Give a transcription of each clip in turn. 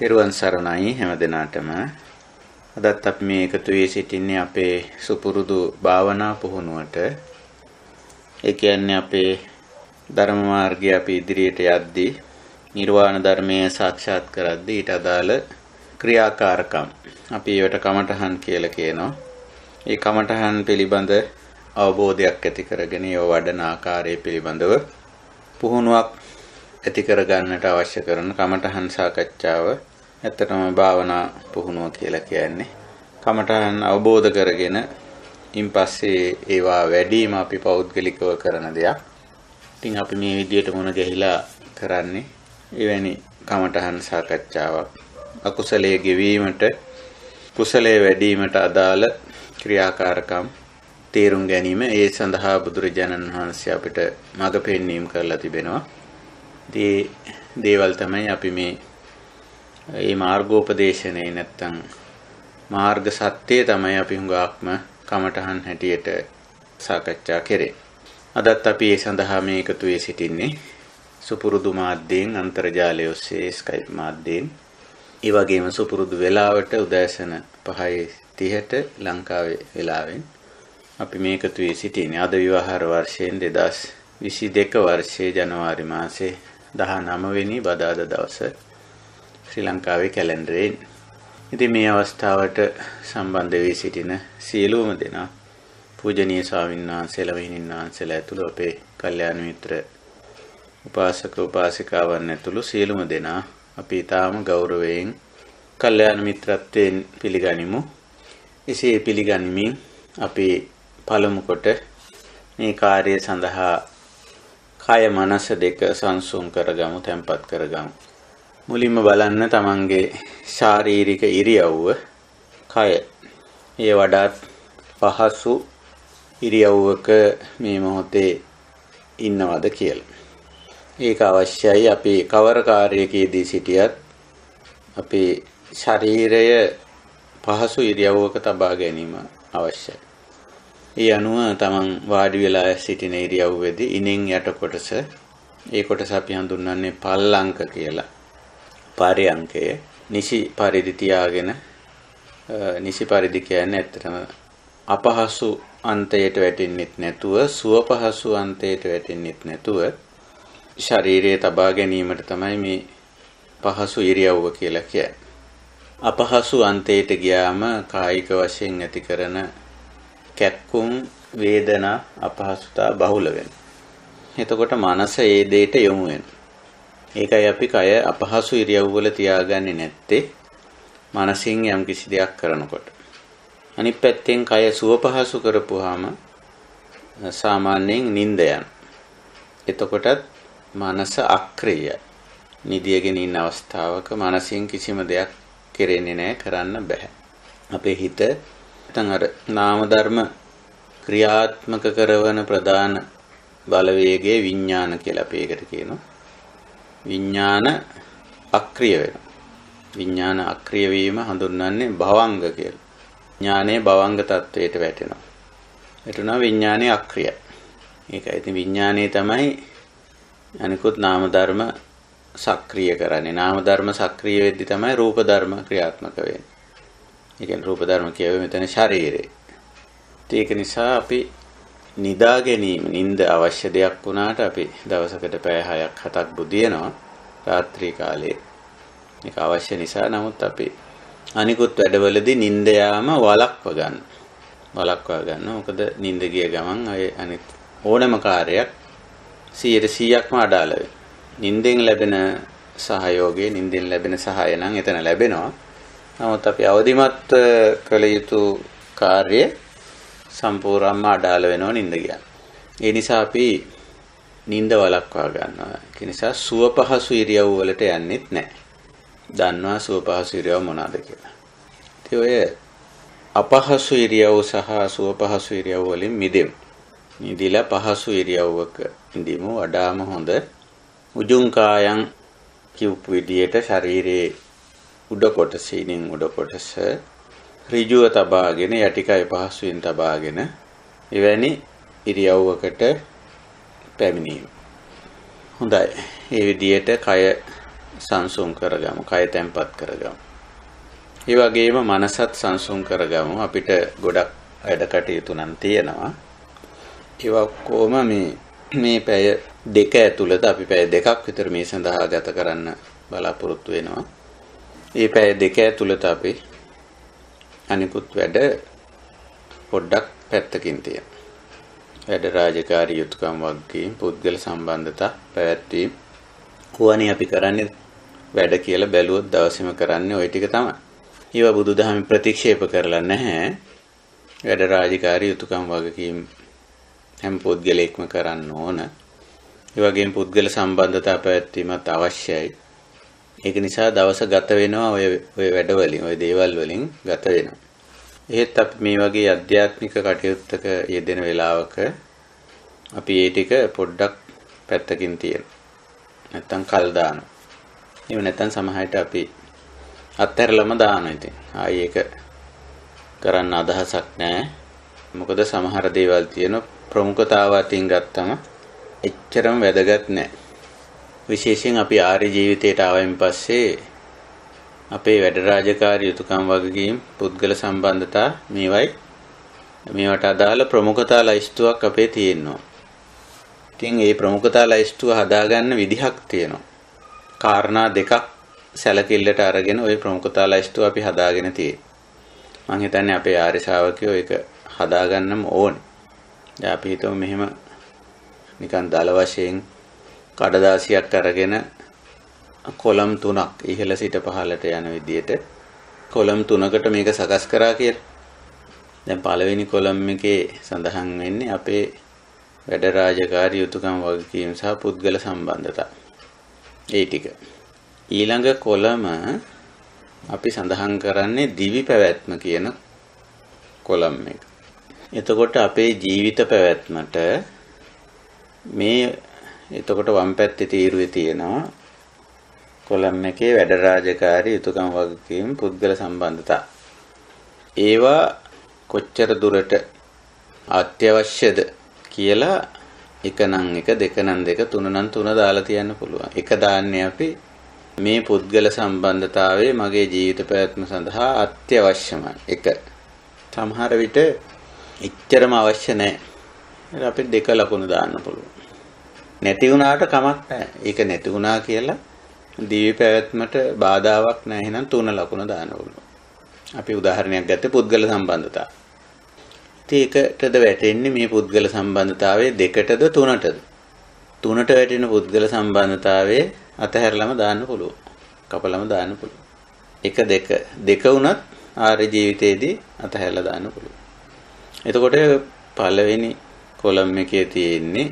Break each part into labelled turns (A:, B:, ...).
A: තෙරුවන් සරණයි හැම දිනාටම. අදත් අපි මේ එකතු වී සිටින්නේ අපේ සුපුරුදු භාවනා පුහුණුවට. ඒ කියන්නේ අපේ ධර්ම මාර්ගය අපි ඉදිරියට යද්දී නිර්වාණ ධර්මය සාක්ෂාත් කරද්දී ඊට අදාළ ක්‍රියාකාරකම් අපි ඒවට කමඨහන් කියලා කියනවා. ඒ කමඨහන් පිළිබඳ අවබෝධයක් ඇති කරගෙන ඒව වඩන ආකාරය පිළිබඳව පුහුණුවක් ඇති කර ගන්නට අවශ්‍ය කරන කමඨහන් සාකච්ඡාව ඇත්තටම භාවනා පුහුණුව කියලා කියන්නේ. කමඨහන් අවබෝධ කරගෙන ඉන්පස්සේ ඒවා වැඩිම අපි පෞද්ගලිකව කරන දෙයක්. ඉතින් අපි මේ විදියට මුණ ගැහිලා කරන්නේ එවැනි කමඨහන් සාකච්ඡාවක්. අකුසලයේ ගෙවීමට කුසලයේ වැඩිවීමට අදාළ ක්‍රියාකාරකම් තේරුම් ගැනීම ඒ සඳහා බුදුරජාණන් වහන්සේ අපිට මඟ පෙන්වීම කරලා තිබෙනවා. ඉතින් දේවල් තමයි අපි මේ මේ මාර්ගෝපදේශනේ නැත්තම් මාර්ග සත්‍යය තමයි අපි හුඟක්ම කමඨහන් හැටියට සාකච්ඡා කරේ. අදත් අපි ඒ සඳහා මේ එකතු වෙ සිටින්නේ සුපුරුදු මාධ්‍යයෙන් අන්තර්ජාලය ඔස්සේ Skype මාධ්‍යයෙන් ඒ වගේම සුපුරුදු වේලාවට උදෑසන 5:30ට ලංකාවේ වේලාවෙන් අපි මේ එකතු වෙ සිටින්නේ අද විවාහාර වර්ෂයෙන් 2022 වර්ෂයේ ජනවාරි මාසේ 19 වෙනි බදාදා දවසේ ශ්‍රී ලංකාවේ කැලෙන්ඩරයෙන්. ඉතින් මේ අවස්ථාවට සම්බන්ධ වී සිටින සියලුම දෙනා පූජනීය ස්වාමීන් වහන්සේලා මෙහිණින් වහන්සේලා ඇතුළු අපේ කල්යාණ මිත්‍ර උපාසක උපාසිකාවන් ඇතුළු සියලුම දෙනා අපි ඊටාම ගෞරවයෙන් කල්යාණ මිත්‍රත්වයෙන් පිළිගනිමු. එසේ පිළිගනිමින් අපි පළමු කොට මේ කාර්යය සඳහා කය මනස දෙක සංසුන් කරගමු, තැම්පත් කරගමු. මුලින්ම බලන්න තමන්ගේ ශාරීරික ඉරියව්ව කය. ඒ වඩාත් පහසු ඉරියව්වක මේ මොහොතේ ඉන්නවද කියලා. ඒක අවශ්‍යයි අපි කවර කාර්යයකදී සිටියත් අපේ ශරීරය පහසු ඉරියව්වක තබා ගැනීම අවශ්‍යයි. ඒ අනුව තමන් වාඩි වෙලා සිටින ඉරියව්වේදී ඉනෙන් යට කොටස ඒ කොටස අපි හඳුන්වන්නේ පල්ලංක කියලා. පරයන්කය නිසි පරිදි තියාගෙන නිසි පරිදි කියන්නේ ඇත්තටම අපහසු අන්තයට වැටෙන්නෙත් නැතුව සුව පහසු අන්තයට වැටෙන්නෙත් නැතුව ශරීරයේ තබා ගැනීමට තමයි මේ පහසු ඉරියව්ව කියලා කියන්නේ. අපහසු අන්තයට ගියාම කායික වශයෙන් ඇති කරන කැක්කුම් වේදනා අපහසුතා බහුල වෙනවා. එතකොට මනස ඒ දෙයට යොමු වෙනවා. ඒකයි අපි කය අපහසු ඉරියව්වල තියාගන්නේ නැත්තේ මනසින් යම් කිසි දෙයක් කරනකොට. අනිත් පැත්තෙන් කය සුවපහසු කරපුවාම සාමාන්‍යයෙන් නිින්ද යන. එතකොටත් මනස අක්‍රියයි. නිදියගෙන ඉන්න අවස්ථාවක මනසින් කිසිම දෙයක් කෙරෙන්නේ නැහැ කරන්න බෑ. අපේ හිත නැත්නම් අර නාම ධර්ම ක්‍රියාත්මක කරන ප්‍රධාන බලවේගයේ විඥාන කියලා අපි ඒකට කියනවා. විඥාන අක්‍රිය වෙනවා. විඥාන අක්‍රිය වීම හඳුන්වන්නේ භවංග කියලා. ඥානයේ භවංග තත්වයට වැටෙනවා. එතන විඥානයේ අක්‍රිය. ඒකයි. ඉතින් විඥානයේ තමයි අනිකුත් නාම ධර්ම සක්‍රිය කරන්නේ. නාම ධර්ම සක්‍රිය වෙද්දි තමයි රූප ධර්ම ක්‍රියාත්මක වෙන්නේ. ඒ කියන්නේ රූප ධර්ම කියවේ මෙතන ශරීරේ. ඒක නිසා අපි නිදා ගැනීම නිින්ද අවශ්‍ය දෙයක් වුණාට අපි දවසකට පැය 6ක් 7ක් බුදිනවා රාත්‍රී කාලේ. ඒක අවශ්‍ය නිසා නමුත් අපි අනිකුත් වැඩවලදී නිින්ද යාම වළක්ව ගන්න. වළක්වා ගන්න. මොකද නිින්ද ගිය ගමන් අය අනිත් ඕනම කාර්යයක් 100%ක්ම අඩාල වෙනවා. නිින්දෙන් ලැබෙන සහයෝගය, නිින්දෙන් ලැබෙන සහාය නම් එතන ලැබෙනවා. නමුත් අපි අවදිමත් කළ යුතු කාර්යය සම්පූර්ණයෙන්ම අඩාල වෙනව නිින්ද කියන්නේ. ඒ නිසා අපි නිින්ද වළක්වා ගන්නවා. ඒ නිසා සුව පහසු ඉරියව් වලට යන්නෙත් නැහැ. දන්නවා සුව පහසු ඉරියව් මොනවාද කියලා. ඉතින් ඔය අපහසු ඉරියව් සහ සුව පහසු ඉරියව් වලින් මිදෙමු. නිදිලා පහසු ඉරියව්වක ඉඳීම වඩාම හොඳ. උජුං කායං කියපු විදියට ශරීරයේ උඩ කොටසින් උඩ කොටස ඍජුව තබාගෙන යටිකය පහසුවෙන් තබාගෙන එවැනි ඉරියව්වකට පැමිණීම. හොඳයි. මේ විදියට කය සංසුන් කරගමු. කය තැම්පත් කරගමු. ඒ වගේම මනසත් සංසුන් කරගමු. අපිට ගොඩක් වැඩ කටයුතු නම් තියෙනවා. ඒවා කොහොම මේ මේ පැය දෙක ඇතුළත අපි පැය දෙකක් විතර මේ සඳහා ගත කරන්න බලාපොරොත්තු වෙනවා. මේ පැය දෙක ඇතුළත අපි අනිකුත් වැඩ පොඩ්ඩක් පැත්තකින් තියමු. වැඩ රාජකාරී යුතුයකම් වගකීම් පුද්ගල සම්බන්ධතා පැවැත්වීම හුවනේ අපි කරන්නේ වැඩ කියලා බැලුවොත් දවසේම කරන්නේ ওই ටික තමයි. ඒවා බුදුදහම ප්‍රතික්ෂේප කරලා නැහැ. වැඩ රාජකාරී යුතුයකම් වගකීම් හැම පුද්ගලයෙක්ම කරන්න ඕන. ඒ වගේම පුද්ගල සම්බන්ධතා පැවැත්වීමත් අවශ්‍යයි. ඒක නිසා දවස ගත වෙනවා ඔය ඔය වැඩවලින් ඔය දේවල් වලින් ගත වෙනවා. එහෙත් අපි මේ වගේ අධ්‍යාත්මික කටයුත්තක යෙදෙන වෙලාවක අපි ඒ ටික පොඩ්ඩක් පැත්තකින් තියනවා. නැත්තම් කල් දානවා. එහෙම නැත්තම් සමහරට අපි අත්හැරලම දානවා ඉතින්. ආයි ඒක කරන්න අදහසක් නැහැ. මොකද සමහර දේවල් තියෙන ප්‍රමුඛතාව අතින් ගත්තම එච්චරම වැදගත් නැහැ. විශේෂයෙන් අපි ආර්ය ජීවිතයට ආවයින් පස්සේ අපේ වැඩ රාජකාරී යුතුයකම් වගකීම් පුද්ගල සම්බන්ධතා මේවයි මේවට අදාළ ප්‍රමුඛතා ලයිස්තුවක් අපේ තියෙනවා. ඉතින් මේ ප්‍රමුඛතා ලයිස්තුව හදාගන්න විදිහක් තියෙනවා. කාරණා දෙකක් සැලකිල්ලට අරගෙන ওই ප්‍රමුඛතා ලයිස්තුව අපි හදාගෙන තියෙන්නේ. මම හිතන්නේ අපේ ආර්ය ශ්‍රාවකයෝ ඒක හදාගන්නම ඕනේ. දැන් අපි හිතමු මෙහෙම නිකන් දල වශයෙන් කඩදාසියක් අරගෙන කොලම් තුනක් ඉහළ සිට පහළට යන විදිහට කොලම් තුනකට මේක සකස් කරා කියලා. දැන් පළවෙනි කොලම් එකේ සඳහන් වෙන්නේ අපේ වැඩ රාජකාරී යුතුයකම් වගකීම් සහ පුද්ගල සම්බන්ධතා. ඒ ටික. ඊළඟ කොලම අපි සඳහන් කරන්නේ දිවි පැවැත්ම කියන කොලම් එක. එතකොට අපේ ජීවිත පැවැත්මට මේ එතකොට වම් පැත්තේ තීරුවේ තියෙනවා කොලම් එකේ වැඩ රාජකාරී යුතුයකම් වගකීම් පුද්ගල සම්බන්ධතා. ඒවා කොච්චර දුරට අත්‍යවශ්‍යද කියලා එක නම් එක දෙක නම් දෙක තුන නම් තුන දාලා තියන්න පුළුවන්. එක දාන්නේ අපි මේ පුද්ගල සම්බන්ධතාවයේ මගේ ජීවිත පැවැත්ම සඳහා අත්‍යවශ්‍යමයි. එක සමහර විට එච්චරම අවශ්‍ය නැහැ. අපිට දෙක ලකුණු දාන්න පුළුවන්. නැති වුණාට කමක් නැහැ. ඒක නැති වුණා කියලා දිවි පැවැත්මට බාධාවක් නැහැ. එහෙනම් තුන ලකුණ දාන්න ඕනේ. අපි උදාහරණයක් ගත්තේ පුද්ගල සම්බන්ධතාව. ඉතින් එකටද වැටෙන්නේ මේ පුද්ගල සම්බන්ධතාවයේ දෙකටද තුනටද? තුනට වැටෙන පුද්ගල සම්බන්ධතාවයේ අතහැරලම දාන්න පුළුවන්. කපලම දාන්න පුළුවන්. එක දෙක දෙක වුණත් ආර්ය ජීවිතයේදී අතහැරලා දාන්න පුළුවන්. එතකොට පළවෙනි කොලම් එකේ තියෙන්නේ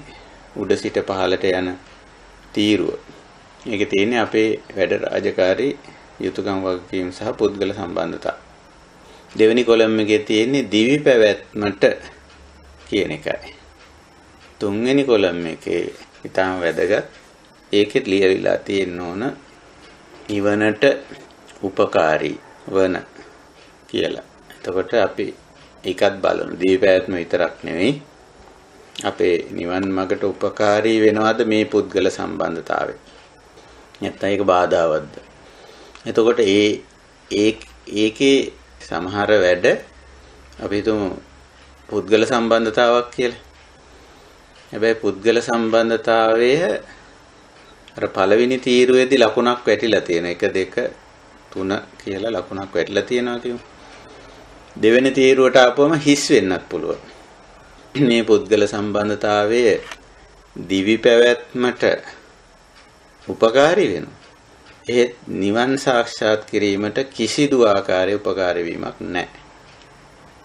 A: උඩ සිට පහළට යන තීරුව. ඒකේ තියෙන්නේ අපේ වැඩ රාජකාරී යුතුයකම් වගකීම් සහ පුද්ගල සම්බන්ධතා. දෙවෙනි කොලම් එකේ තියෙන්නේ දිවි පැවැත්මට කියන එකයි. තුන්වෙනි කොලම් එකේ ඊටම වැදගත් ඒකෙත් ලියවිලා තියෙන්න ඕන නිවනට උපකාරී වන කියලා. එතකොට අපි ඒකත් බලමු. දීපෑත්ම විතරක් නෙවෙයි අපේ නිවන් මාර්ගට උපකාරී වෙනවද මේ පුද්ගල සම්බන්ධතාවය? නැත්නම් ඒක බාධාවත්ද? එතකොට ඒ ඒ ඒකේ සමහර වැඩ අපි හිතමු පුද්ගල සම්බන්ධතාවක් කියලා. හැබැයි පුද්ගල සම්බන්ධතාවය අර පළවෙනි තීරුවේදී ලකුණක් වැටිලා තියෙන 1 2 3 කියලා ලකුණක් වැටිලා තියෙනවා කියමු. දෙවෙනි තීරුවට ආපුවම හිස් වෙන්නත් පුළුවන්. මේ පුද්ගල සම්බන්ධතාවයේ දිවි පැවැත්මට උපකාරී වෙනවා. ඒත් නිවන් සාක්ෂාත් කිරීමට කිසිදු ආකාරයක උපකාරී වීමක් නැහැ.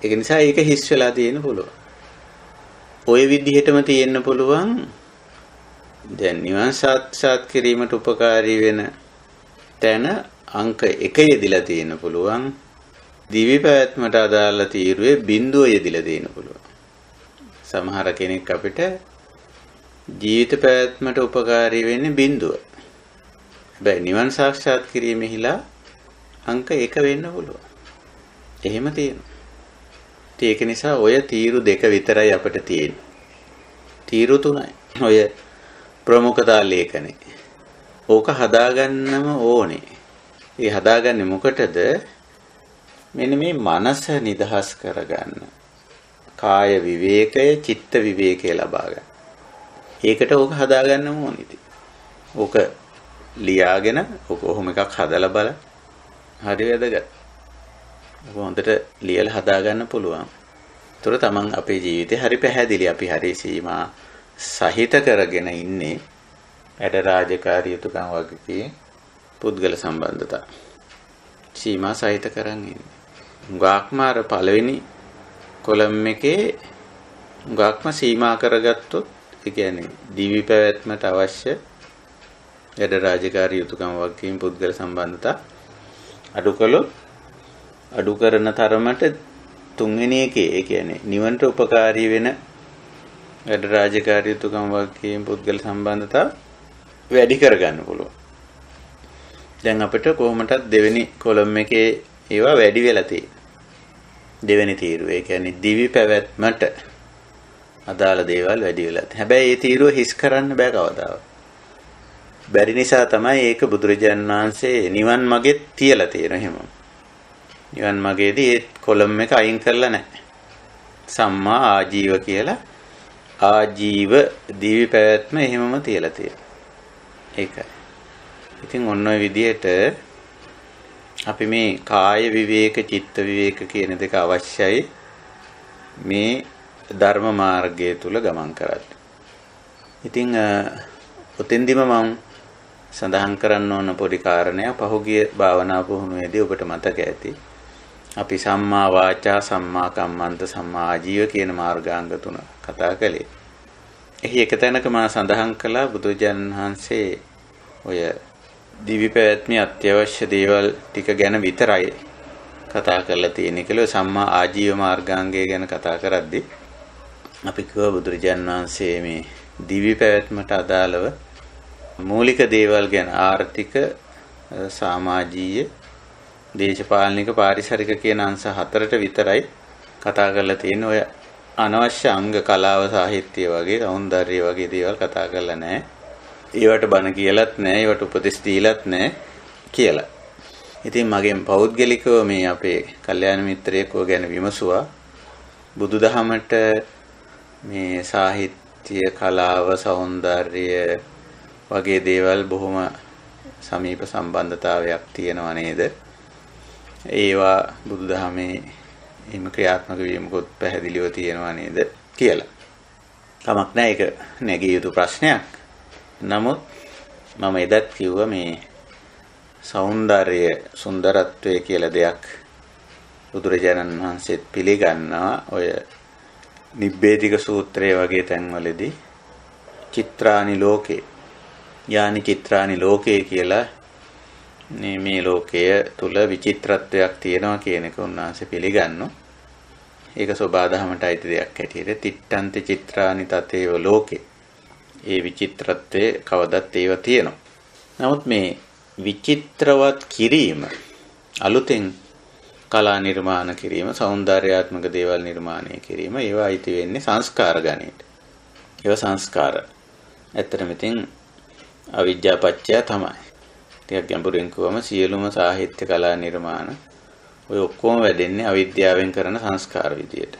A: ඒක නිසා ඒක හිස් වෙලා තියෙන පුළුවන්. ওই විදිහටම තියෙන්න පුළුවන් දැන් නිවන් සාක්ෂාත් කිරීමට උපකාරී වෙන තැන අංක 1 යෙදිලා තියෙන්න පුළුවන් දිවි පැවැත්මට අදාළ තීරුවේ බිඳුව යෙදිලා තියෙන පුළුවන්. සමහර කෙනෙක් අපිට ජීවිත පැවැත්මට උපකාරී වෙන්නේ බිඳුව. හැබැයි නිවන් සාක්ෂාත් කිරීමෙහිලා අංක 1 වෙන්න පුළුවන්. එහෙම තියෙනවා. ඒක නිසා ඔය තීරු දෙක විතරයි අපිට තියෙන්නේ. තීරු තුනයි. ඔය ප්‍රමුඛතා ලේඛනේ. ඕක හදාගන්නම ඕනේ. ඒ හදාගන්නේ මොකටද? මෙන්න මේ මනස නිදහස් කරගන්න. කාය විවේකය, චිත්ත විවේකය ලබා ගන්න. ඒකට ඕක හදාගන්නම ඕනේ. ඕක ලියාගෙන ඕක කොහොම එකක් හදලා බල. හරි වැදගත්. ඔක හොඳට ලියලා හදාගන්න පුළුවන්. ඒතර තමන් අපේ ජීවිතේ හරි පැහැදිලි අපි හරි සීමා සහිත කරගෙන ඉන්නේ වැඩ රාජකාරී යුතුයකම් වගේ පුද්ගල සම්බන්ධතා. සීමා සහිත කරන් ඉන්නේ. ගාක්මාර පළවෙනි කොලම් එකේ ගාක්ම සීමා කරගත්තොත් ඒ කියන්නේ දිවි පැවැත්මට අවශ්‍ය වැඩ රාජකාරී යුතුයකම් වගේ පුද්ගල සම්බන්ධතා අඩු කළොත් අඩු කරන තරමට තුන්වෙනි එකේ ඒ කියන්නේ නිවන්ට උපකාරී වෙන වැඩ රාජකාරී යුතුයකම් වගේ පුද්ගල සම්බන්ධතා වැඩි කරගන්න පුළුවන්. දැන් අපිට කොහොමටත් දෙවෙනි කොලම් එකේ ඒවා වැඩි වෙලා තියෙනවා. දෙවෙනි තීරුව. ඒ කියන්නේ දිවි පැවැත්මට අදාළ දේවල් වැඩි වෙලා තියෙනවා. හැබැයි ඒ තීරුව හිස් කරන්න බෑ කවදාවත්. බැරි නිසා තමයි ඒක බුදුරජාන් වහන්සේ නිවන් මාගෙත් තියලා තියෙන එහෙම. නිවන් මාගේදී ඒ කොලම් එක අයින් කරලා නැහැ. සම්මා ආජීව කියලා ආජීව දිවි පැවැත්ම එහෙමම තියලා තියෙනවා. ඒකයි. ඉතින් ඔන්න ඔය විදිහට අපි මේ කාය විවේක චිත්ත විවේක කියන දෙක අවශ්‍යයි මේ ධර්ම මාර්ගය තුල ගමන් කරන්න. ඉතින් ඔතෙන්දිම මම සඳහන් කරන්න ඕන පොඩි කාරණයක් පහුගිය භාවනා පුහුණුවේදී ඔබට මතක ඇති. අපි සම්මා වාචා සම්මා කම්මන්ත සම්මා ආජීව කියන මාර්ගාංග තුන කතා කළේ. එහි එක තැනක මම සඳහන් කළා බුදුජන් වහන්සේ ඔය දිවි පැවැත්මේ අත්‍යවශ්‍ය දේවල් ටික ගැන විතරයි කතා කරලා තියෙන්නේ කියලා සම්මා ආජීව මාර්ගාංගය ගැන කතා කරද්දී අපි කිව්වා බුදුරජාන් වහන්සේ මේ දිවි පැවැත්මට අදාළව මූලික දේවල් ගැන ආර්ථික සමාජීය දේශපාලනික පාරිසරික කියන අංශ හතරට විතරයි කතා කරලා තියෙන්නේ ඔය අනවශ්‍ය අංග කලාව සාහිත්‍ය වගේ సౌందර්යය වගේ දේවල් කතා කරලා නැහැ. ඒවට බන කියලත් නැහැ, ඒවට උපදෙස් දීලත් නැහැ කියලා. ඉතින් මගෙන් පෞද්ගලිකව මේ අපේ කල්යාණ මිත්‍රයෙක් ගැන විමසුවා. බුදුදහමට මේ සාහිත්‍ය කලාව සෞන්දර්ය වගේ දේවල් බොහොම සමීප සම්බන්ධතාවයක් තියෙනවා නේද? ඒවා බුදුදහමේ එහෙම ක්‍රියාත්මක වීමකුත් පැහැදිලිව තියෙනවා නේද කියලා. කමක් නැහැ ඒක නැගිය යුතු ප්‍රශ්නයක්. නමුත් මම එදත් කිව්වා මේ సౌందර්ය සුන්දරත්වය කියලා දෙයක් බුදුරජාණන් වහන්සේත් පිළිගන්නවා ඔය නිබ්බේධික සූත්‍රය වගේ තැන්වලදී චිත්‍රානි ලෝකේ යානි චිත්‍රානි ලෝකේ කියලා මේ මේ ලෝකය තුල විචිත්‍රත්වයක් තියෙනවා කියන එක උන්වහන්සේ පිළිගන්නු. ඒක සෝබාදහමට අයිති දෙයක් හැටියට තිට්ඨන්ති චිත්‍රානි තතේව ලෝකේ. ඒ විචිත්‍රත්වයේ කවදත් ඒව තියෙනවා. නමුත් මේ විචිත්‍රවත් කිරීම අලුතෙන් කලා නිර්මාණ කිරීම, సౌందర్యාත්මක දේවල් නිර්මාණය කිරීම ඒවා අයිති වෙන්නේ සංස්කාර ගණයට. ඒවා සංස්කාර. ඇත්තටම ඉතින් අවිද්‍යාපච්චය තමයි. ටිකක් ගැඹුරින් කියවම සියලුම සාහිත්‍ය කලා නිර්මාණ ඔය ඔක්කොම වැදෙන්නේ අවිද්‍යාවෙන් කරන සංස්කාර විදියට.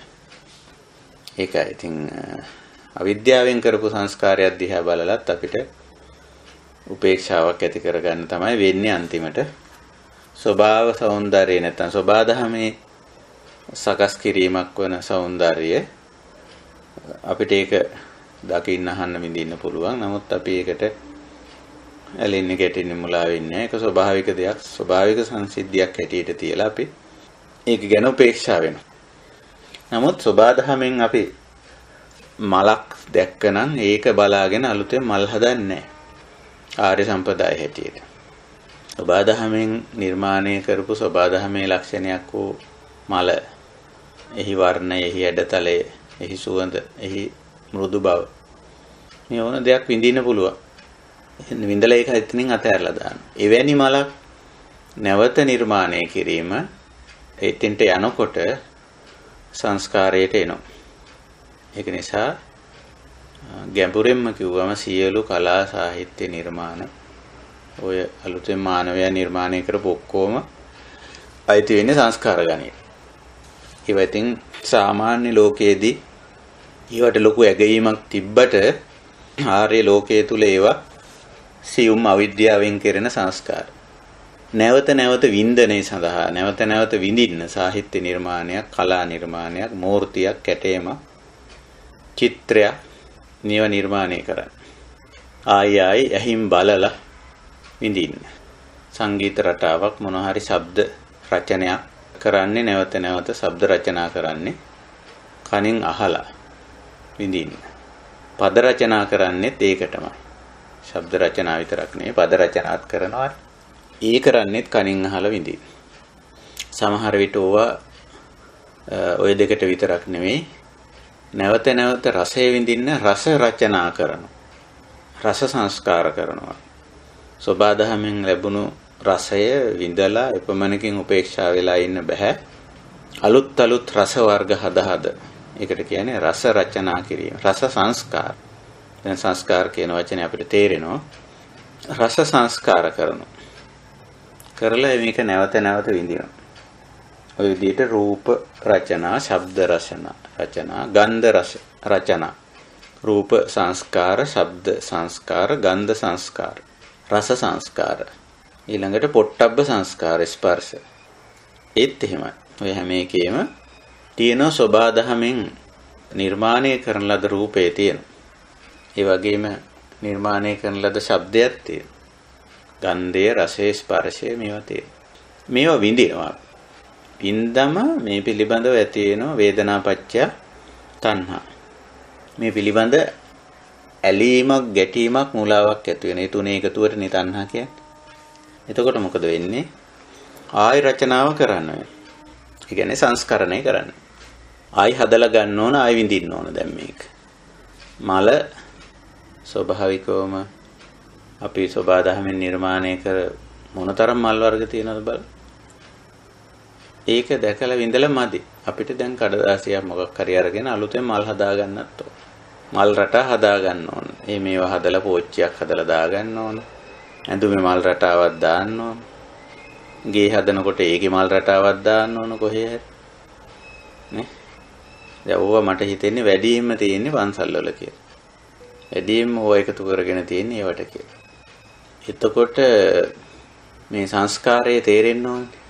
A: ඒකයි. ඉතින් අවිද්‍යාවෙන් කරපු සංස්කාරයක් දිහා බලලත් අපිට උපේක්ෂාවක් ඇති කරගන්න තමයි වෙන්නේ අන්තිමට. ස්වභාව సౌందර්යය නැත්තම් සබාධමේ සකස් කිරීමක් වන సౌందර්යය අපිට ඒක දකින්න අහන්න විඳින්න පුළුවන්. නමුත් අපි ඒකට ඇලෙන්නේ ගැටෙන්නේ මුලා වෙන්නේ ඒක ස්වභාවික දෙයක්. ස්වභාවික සංසිද්ධියක් හැටියට තියලා අපි ඒක ගැන උපේක්ෂා වෙනවා. නමුත් සබාධමෙන් අපි මලක් දැක්කනම් ඒක බලාගෙන අලුතෙන් මල් හදන්නේ ආර්ය සම්පදාය හැටියට. සබාධමෙන් නිර්මාණය කරපු සබාධමේ ලක්ෂණයක් වූ මල එහි වර්ණය, එහි ඇඩතලය, එහි සුවඳ, එහි මෘදු බව මේ ඕන දෙයක් විඳින්න පුළුවන්. විඳලා ඒක එතනින් අතහැරලා දාන්න. එවැනි මලක් නැවත නිර්මාණය කිරීම එතෙන්ට යනකොට සංස්කාරයට එනවා. ඒක නිසා ගැඹුරින්ම කිව්වම සියලු කලා සාහිත්‍ය නිර්මාණ ඔය අලුතෙන් මානවයා නිර්මාණය කරපු ඔක්කොම අයිති වෙන්නේ සංස්කාර ගණයට. ඒවා ඉතින් සාමාන්‍ය ලෝකයේදී ඊවට ලොකු ඇගීමක් තිබ්බට ආර්ය ලෝකයේ තුල ඒවා සියුම් අවිද්‍යාවෙන් කෙරෙන සංස්කාර. නැවත නැවත වින්දනයේ සඳහා නැවත නැවත විඳින්න සාහිත්‍ය නිර්මාණයක්, කලා නිර්මාණයක්, මූර්තියක්, කැටේමක්, චිත්‍රයක් නිව නිර්මාණය කරන්න. ආයි ආයි ඇහිම් බලලා විඳින්න. සංගීත රටාවක් මොන හරි ශබ්ද රචනයක් කරන්නේ නැවත නැවත ශබ්ද රචනා කරන්නේ කනින් අහලා විඳින්න. පද රචනා කරන්නේත් ඒකටමයි. ශබ්ද රචනා විතරක් නෙවෙයි පද රචනාත් කරනවා. ඒ කරන්නේත් කනින් අහලා විඳින්න. සමහර විට ඕවා ඔය දෙකට විතරක් නෙවෙයි නැවත නැවත රසය විඳින්න රස රචනා කරනවා. රස සංස්කාර කරනවා. සෝබාදහමෙන් ලැබුණු රසය විඳලා එපමණකින් උපේක්ෂා වෙලා ඉන්න බෑ. අලුත් අලුත් රස වර්ග හද හද. ඒකට කියන්නේ රස රචනා කිරීම. රස සංස්කාර. දැන් සංස්කාර කියන වචනේ අපිට තේරෙනවා. රස සංස්කාර කරනවා. කරලා මේක නැවත නැවත විඳිනවා. ඔය විදිහට රූප රචනා, ශබ්ද රචනා, රචනා, ගන්ධ රස රචනා, රූප සංස්කාර, ශබ්ද සංස්කාර, ගන්ධ සංස්කාර, රස සංස්කාර. ඊළඟට පොට්ටබ්බ සංස්කාර ස්පර්ශ. ඒත් එහෙමයි. ඔය හැම එකේම තියෙන සබාදහමෙන් නිර්මාණය කරන ලද රූපේ තියෙනවා. ඒ වගේම නිර්මාණය කරන ලද ශබ්දයක් තියෙනවා. ගන්ධය, රසය, ස්පර්ශය මේවා තියෙනවා. මේවා විඳිනවා. වින්දම මේ පිළිබඳව ඇති වෙනවා වේදනාපච්චය තණ්හා. මේ පිළිබඳ ඇලීමක්, ගැටීමක්, මුලාවක් ඇති වෙන. ඒ තුනේ එකතුවට නේ තණ්හා කියන්නේ. එතකොට මොකද වෙන්නේ? ආයි රචනාව කරන්න වෙනවා. ඒ කියන්නේ සංස්කරණය කරන්න. ආයි හදලා ගන්න ඕන, ආයි විඳින්න ඕන දැන් මේක. මල ස්වභාවිකවම අපි සබාදහමෙන් නිර්මාණය කර මොනතරම් මල් වර්ග තියෙනවද බලන්න. ඒක දැකලා විඳලා මදි. අපිට දැන් කඩදාසියක් මොකක් හරි අරගෙන අලුතෙන් මල් හදා ගන්නත් ඕන. මල් රටා හදා ගන්න ඕන. මේ මේවා හදලා පෝච්චියක් හදලා දා ගන්න ඕන. ඇඳුමේ මල් රටාවක් දාන්න ඕන. ගේ හදනකොට ඒකේ මල් රටාවක් දාන්න ඕන කොහේ හරි. නේ? දැන් ඕවා මට හිතෙන්නේ වැඩිම තියෙන්නේ පන්සල් වල කියලා. වැඩිම ඕවා එකතු කරගෙන තියෙන්නේ ඒවට කියලා. එතකොට මේ සංස්කාරයේ තේරෙන්න ඕනේ.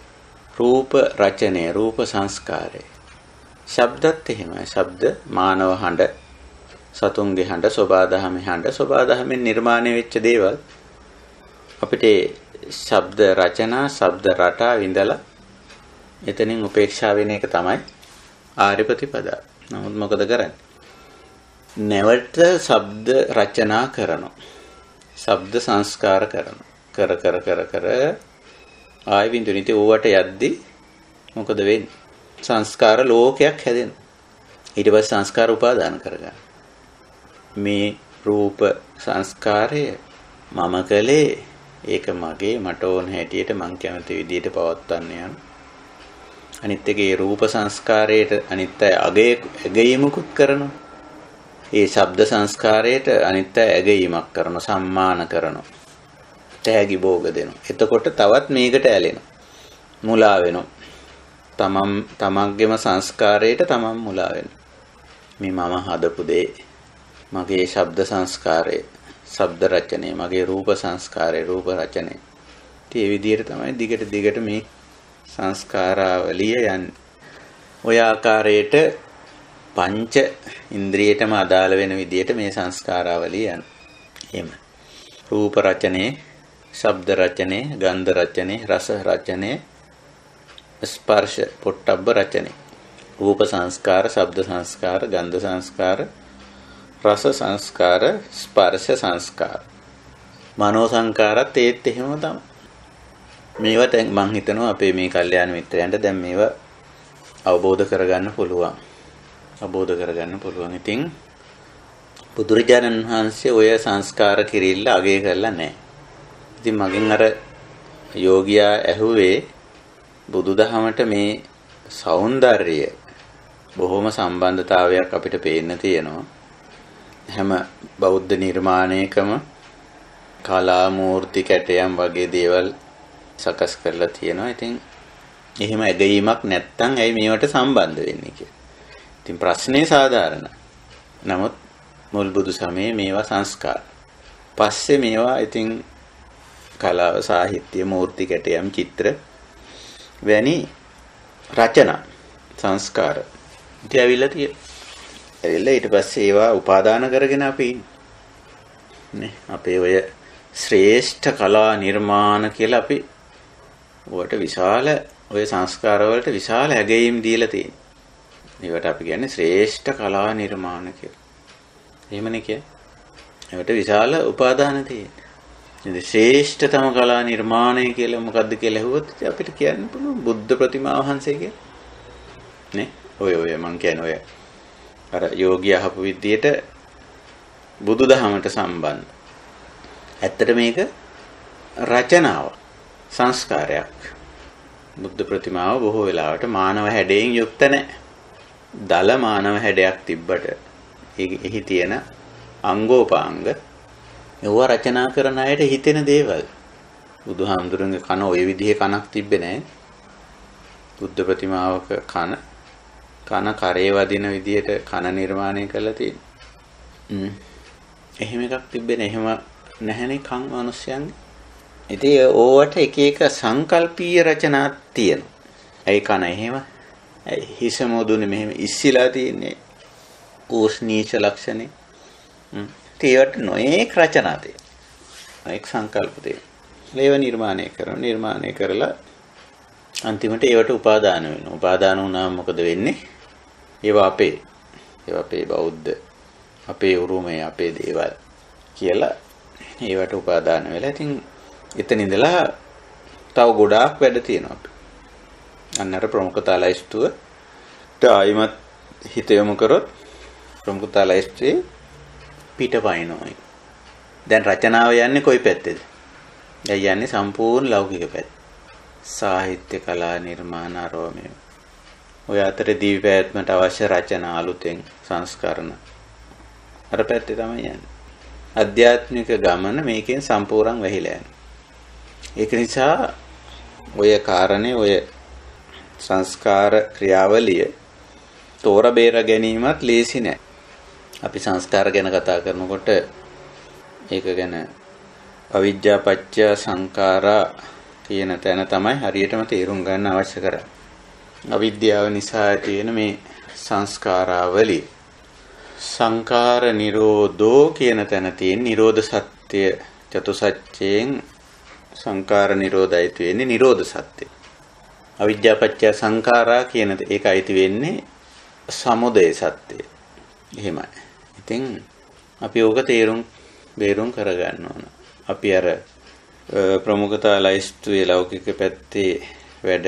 A: රූප රචනය, රූප සංස්කාරය. ශබ්දත් එහෙමයි. ශබ්ද මානව හඬ, සතුන්ගේ හඬ, සෝබාදහමේ හඬ, සෝබාදහමෙන් නිර්මාණය වෙච්ච දේවල් අපිට ශබ්ද රචනා, ශබ්ද රටා විඳලා එතනින් උපේක්ෂා වෙන එක තමයි ආර්ය ප්‍රතිපදා. නමුත් මොකද කරන්නේ? නැවත ශබ්ද රචනා කරනවා. ශබ්ද සංස්කාර කරනවා. කර කර කර කර ආය විඳින ඉතින් ඕවට යද්දි මොකද වෙන්නේ? සංස්කාර ලෝකයක් හැදෙනවා. ඊට පස්සේ සංස්කාර උපාදාන කරගන්න. මේ රූප සංස්කාරය මම කලේ ඒක මගේ මට ඕන හැටියට මං කැමති විදිහට පවත්වන්න යන. අනිත් එකේ රූප සංස්කාරයට අනිත් අය අගේ ඇගීමකුත් කරනවා. ඒ ශබ්ද සංස්කාරයට අනිත් අය ඇගීමක් කරනවා සම්මාන කරනවා. තෑගි භෝග දෙනවා. එතකොට තවත් මේකට ඇලෙනවා. මුලා වෙනවා. තමන් තමන්ගේම සංස්කාරයට තමන් මුලා වෙනවා. මේ මම හදපු දේ මගේ ශබ්ද සංස්කාරය, ශබ්ද රචනය, මගේ රූප සංස්කාරය, රූප රචනය. ඉතින් මේ විදිහට තමයි දිගට දිගට මේ සංස්කාරාවලිය යන්නේ. ඔය ආකාරයට පංච ඉන්ද්‍රියටම අදාළ වෙන විදිහට මේ සංස්කාරාවලිය යන. එහෙම. රූප රචනයේ ශබ්ද රචනයේ, ගන්ධ රචනයේ, රස රචනයේ, ස්පර්ශ පොට්ටබ්බ රචනයේ. රූප සංස්කාර, ශබ්ද සංස්කාර, ගන්ධ සංස්කාර, රස සංස්කාර, ස්පර්ශ සංස්කාර. මනෝ සංකාරත් ඒත් එහෙම තමයි. මේවා දැන් මං හිතනවා අපේ මේ කල්යාණ මිත්‍රයන්ට දැන් මේවා අවබෝධ කරගන්න පුළුවන්. අවබෝධ කරගන්න පුළුවන්. ඉතින් බුදුරජාණන් වහන්සේ ඔය සංස්කාර කිරිල්ල අගය කරලා නැහැ. ඉතින් මගෙන් අර යෝගියා ඇහුවේ බුදුදහමට මේ సౌందර්යය බොහොම සම්බන්ධතාවයක් අපිට පේන්න තියෙනවා. හැම බෞද්ධ නිර්මාණයකම කලා මූර්ති කැටයම් වගේ දේවල් සකස් කරලා තියෙනවා. ඉතින් එහෙම ඇගීමක් නැත්තම් ඇයි මේවට සම්බන්ධ වෙන්නේ කියලා. ඉතින් ප්‍රශ්නේ සාධාරණ. නමුත් මුල් බුදු සමයේ මේවා සංස්කාර. පස්සේ මේවා ඉතින් කලාව සාහිත්‍ය මූර්ති කැටයම් චිත්‍ර වැනි රචනා සංස්කාර ඉතින් ඇවිල්ලා තියෙනවා. ඇවිල්ලා ඊට පස්සේ ඒවා උපාදාන කරගෙන අපි නේ අපේ ඔය ශ්‍රේෂ්ඨ කලා නිර්මාණ කියලා අපි ඔයට විශාල ඔය සංස්කාර වලට විශාල ඇගයීම් දීලා තියෙනවා. ඒවට අපි කියන්නේ ශ්‍රේෂ්ඨ කලා නිර්මාණ කියලා. එහෙමනේ කියන්නේ. ඒවට විශාල උපාදාන තියෙනවා. ඉතින් ශ්‍රේෂ්ඨතම කලා නිර්මාණය කියලා මොකද්ද කියලා ඇහුවොත් අපිට කියන්න පුළුවන් බුද්ධ ප්‍රතිමා වහන්සේ කියලා. නේ? ඔය ඔය මං කියන්නේ ඔය අර යෝගී අහපු විදියට බුදුදහමට සම්බන්ධ. ඇත්තට මේක රචනාව සංස්කාරයක්. බුද්ධ ප්‍රතිමාව බොහෝ වෙලාවට මානව හැඩයෙන් යුක්ත නැහැ. දල මානව හැඩයක් තිබ්බට එහි තියෙන අංගෝපාංග ඒවා රචනා කරන අයට හිතෙන දේවල්. බුදුහාමුදුරන්ගේ කන ওই විදිහේ කනක් තිබ්බේ නැහැ. බුද්ධ ප්‍රතිමාවක කන කන කරේ වදින විදියට කන නිර්මාණය කරලා තියෙනවා. එහෙම එකක් තිබෙන්නේ එහෙම නැහැනේ කන් මිනිස්යන්ගේ. ඉතින් ඕවට එක එක සංකල්පීය රචනා තියෙනවා. ඒ කන එහෙම හිස මොදුනේ මෙහෙම ඉස්සිලා තියෙන්නේ. ඕස්නීච ලක්ෂණේ. හ්ම්. ඒවට නොඑක් රචනා තියෙනවා. නොඑක් සංකල්ප තියෙනවා. ඒව නිර්මාණය කරනවා. නිර්මාණය කරලා අන්තිමට ඒවට උපාදාන වෙනවා. උපාදාන වුණාම මොකද වෙන්නේ? ඒවා අපේ. ඒවා අපේ බෞද්ධ අපේ උරුමය අපේ දේවල් කියලා ඒවට උපාදාන වෙලා ඉතින් එතන ඉඳලා තව ගොඩාක් වැඩ තියෙනවා අපි. අන්න අර ප්‍රමුඛතා ලයිස්තුවට ආයිමත් හිත යොමු කරොත් ප්‍රමුඛතා ලයිස්තුවේ පිටපයින්නවා. දැන් රචනාව යන්නේ කොයි පැත්තේද? දැන් යන්නේ සම්පූර්ණ ලෞකික පැත්ත. සාහිත්‍ය කලා නිර්මාණ ආරෝමය. ඔය අතරේ දිවි පැවැත්මට අවශ්‍ය රචනා අලුතෙන් සංස්කරණ අර පැත්තේ තමයි යන්නේ. අධ්‍යාත්මික ගමන මේකෙන් සම්පූර්ණ වෙහිලා යනවා. ඒක නිසා ඔය කාරණේ ඔය සංස්කාර ක්‍රියාවලිය තෝර බේර ගැනීමත් ලේසි නෑ. අපි සංස්කාර ගැන කතා කරනකොට ඒක ගැන අවිද්‍යා පත්‍ය සංඛාරා කියන තැන තමයි හරියටම තේරුම් ගන්න අවශ්‍ය කරන්නේ. අවිද්‍යාව නිසා තියෙන මේ සංස්කාරාවලිය සංකාර නිරෝධෝ කියන තැන තියෙන නිරෝධ සත්‍ය චතුසත්‍යයෙන් සංකාර නිරෝධයි තියෙන්නේ නිරෝධ සත්‍ය. අවිද්‍යා පත්‍ය සංඛාරා කියන ඒක අයිති වෙන්නේ සමුදය සත්‍ය. එහෙමයි. ඉතින් අපි ඕක තේරුම් බේරුම් කරගන්න ඕන. අපි අර ප්‍රමුඛතා ලයිස්තුවේ ලෞකික පැත්තේ වැඩ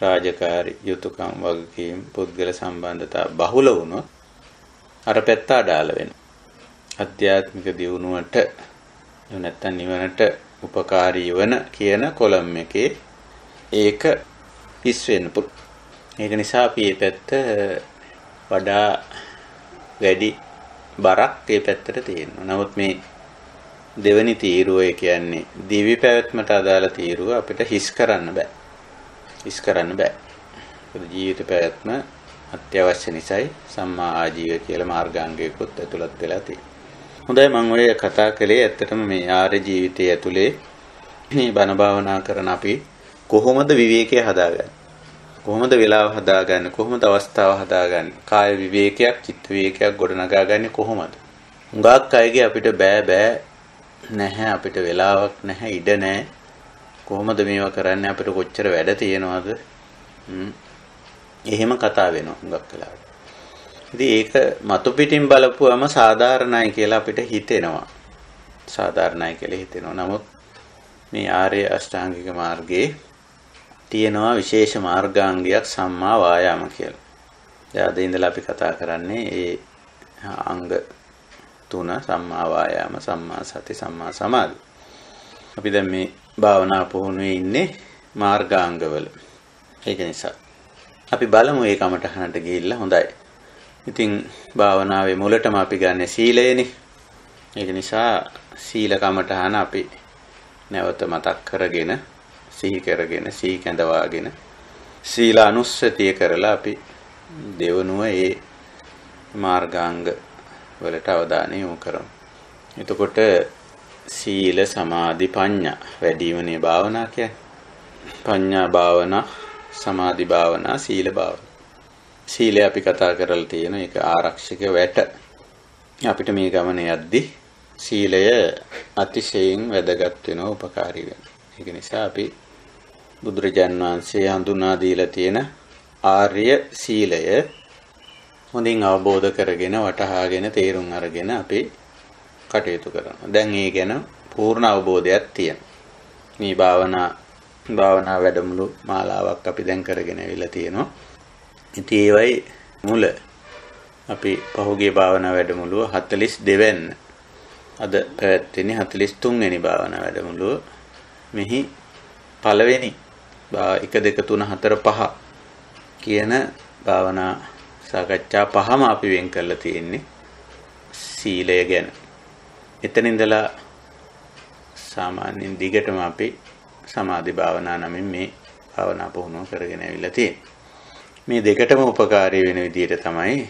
A: රාජකාරි යුතුයකම් වගකීම් පුද්ගල සම්බන්ධතා බහුල වුණොත් අර පැත්ත අඩාල වෙනවා. අධ්‍යාත්මික දියුණුවට එහෙම නැත්නම් නිවනට උපකාරී වන කියන කොලම් එකේ ඒක හිස් වෙන්න පුළුවන්. ඒක නිසා අපි මේ පැත්ත වඩා වැඩි බරක් මේ පැත්තට තියෙනවා. නමුත් මේ දෙවනි තීරුව කියන්නේ දිවි පැවැත්මට අදාළ තීරුව අපිට හිස් කරන්න බෑ. හිස් කරන්න බෑ. ජීවිත පැවැත්ම අත්‍යවශ්‍ය නිසායි සම්මා ආජීව කියලා මාර්ගාංගයකොත් ඇතුළත් වෙලා තියෙන්නේ. හොඳයි මම ඔය කතා කළේ ඇත්තටම මේ ආර්ය ජීවිතයේ ඇතුලේ මේ බණ භාවනා කරන අපි කොහොමද විවේකය හදාගන්නේ? කොහොමද වේලාව හදාගන්නේ? කොහොමද අවස්ථාව හදාගන්නේ? කාය විවේකයක්, චිත්ත විවේකයක් ගොඩනගාගන්නේ කොහොමද? හුඟක් අයගේ අපිට බෑ බෑ නැහැ අපිට වෙලාවක් නැහැ ඉඩ නැහැ. කොහොමද මේවා කරන්නේ අපිට කොච්චර වැඩ තියෙනවද? එහෙම කතා වෙනවා හුඟක් වෙලාවට. ඉතින් ඒක මතු පිටින් බලපුවම සාධාරණයි කියලා අපිට හිතෙනවා. සාධාරණයි කියලා හිතෙනවා. නමුත් මේ ආර්ය අෂ්ටාංගික මාර්ගයේ තියෙනවා විශේෂ මාර්ගාංගයක් සම්මා වායාම කියලා. දැන් අද ඉඳලා අපි කතා කරන්නේ ඒ අංග තුන සම්මා වායාම සම්මා සති සම්මා සමාධි. අපි දැන් මේ භාවනා පුහුණුවේ ඉන්නේ මාර්ගාංගවල. ඒක නිසා අපි බලමු ඒ කමටහනට ගිහිල්ලා හොඳයි. ඉතින් භාවනාවේ මුලටම අපි ගන්න සීලයනේ. ඒක නිසා සීල කමඨහන අපි නැවත මතක් කරගෙන සිහි කරගෙන සිහි කැඳවාගෙන සීල අනුස්සතිය කරලා අපි දෙවනුව ඒ මාර්ගාංග වලට අවධානය යොමු කරමු. එතකොට සීල සමාධි ප්‍රඥා වැඩිවනේ භාවනා කියන්නේ. ප්‍රඥා භාවනා සමාධි භාවනා සීල භාවනා. සීලය අපි කතා කරලා තියෙන ඒක ආරක්ෂක වැට. අපිට මේ ගමන යද්දී සීලය අතිශයින් වැදගත් වෙනවා උපකාරී වෙනවා. ඒක නිසා අපි බුදුරජාන් වහන්සේ හඳුනා දීලා තියෙන ආර්ය සීලය හොඳින් අවබෝධ කරගෙන වටහාගෙන තේරුම් අරගෙන අපි කටයුතු කරනවා. දැන් ඒ ගැන පූර්ණ අවබෝධයක් තියෙනවා. මේ භාවනා භාවනා වැඩමුළු මාලාවක් අපි දැන් කරගෙන ඇවිල්ලා තියෙනවා. ඉතින් ඒවයි මුල අපි පහුගිය භාවනා වැඩමුළුව 42 වෙනි අද පැවැත්වෙන්නේ 43 වෙනි භාවනා වැඩමුළුව. මෙහි පළවෙනි 1 2 3 4 5 කියන භාවනා සාකච්ඡා පහම අපි වෙන් කරලා තියෙන්නේ සීලය ගැන. එතන ඉඳලා සාමාන්‍යයෙන් දිගටම අපි සමාධි භාවනා නමින් මේ භාවනා පුහුණුව කරගෙන ඇවිල්ලා තියෙන්නේ. මේ දෙකටම උපකාරී වෙන විදිහට තමයි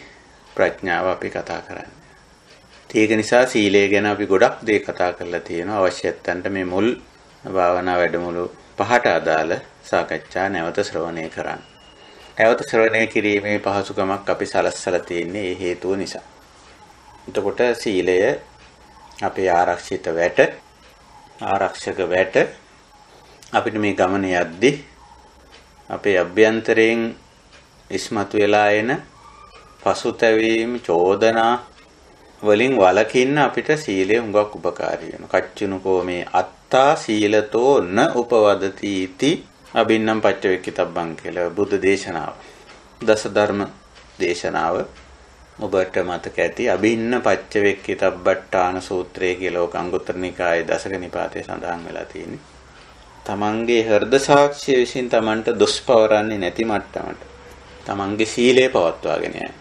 A: ප්‍රඥාව අපි කතා කරන්නේ. ඒක නිසා සීලය ගැන අපි ගොඩක් දේ කතා කරලා තියෙනවා. අවශ්‍යත්තන්ට මේ මුල් භාවනා වැඩමුළු පහට අදාළ සාකච්ඡා නැවත ශ්‍රවණය කරන්න. නැවත ශ්‍රවණය කිරීමේ පහසුකමක් අපි සලස්සලා තියෙන්නේ ඒ හේතුව නිසා. එතකොට සීලය අපේ ආරක්ෂිත වැට ආරක්ෂක වැට අපිට මේ ගමන යද්දී අපේ අභ්‍යන්තරයෙන් ඉස්මතු වෙලා එන පසුතැවීම් චෝදනා වලින් වළකින්න අපිට සීලය හුඟක් උපකාරී වෙනවා. කච්චුනුකෝ මේ අත්තා සීලතෝ න උපවදති इति අබින්නම් පච්චවෙක්කිතබ්බං කියලා බුද්ධ දේශනාව. දස ධර්ම දේශනාව ඔබට මතක ඇති අබින්න පච්චවෙක්කිතබ්බට්ටාන සූත්‍රය කියලා ඔක අංගුත්තර නිකායේ දසක නිපාතේ සඳහන් වෙලා තියෙන්නේ. තමන්ගේ හෘද සාක්ෂිය විසින් තමන්ට දොස් පවරන්නේ නැති මට්ටමට තමන්ගේ සීලය පවත්වාගෙන යන්න.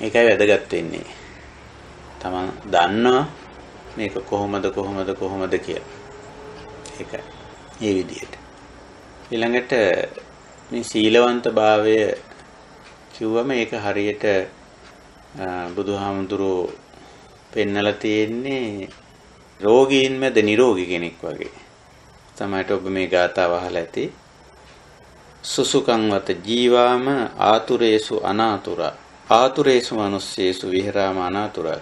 A: ඒකයි වැදගත් වෙන්නේ. තමන් දන්නවා මේක කොහොමද කොහොමද කොහොමද කියලා. ඒකයි. ඒ විදිහට. ඊළඟට මේ සීලවන්ත භාවය කිව්වම ඒක හරියට බුදුහාමුදුරෝ පෙන්නලා තියෙන්නේ රෝගීන් මැද නිරෝගී කෙනෙක් වගේ. තමයි ඔබ මේ ගාථාව අහලා ඇති. සුසුකං වත ජීවාම ආතුරේසු අනාතුරා ආතුරේසු මිනිස්සේසු විහෙරාම අනාතුරා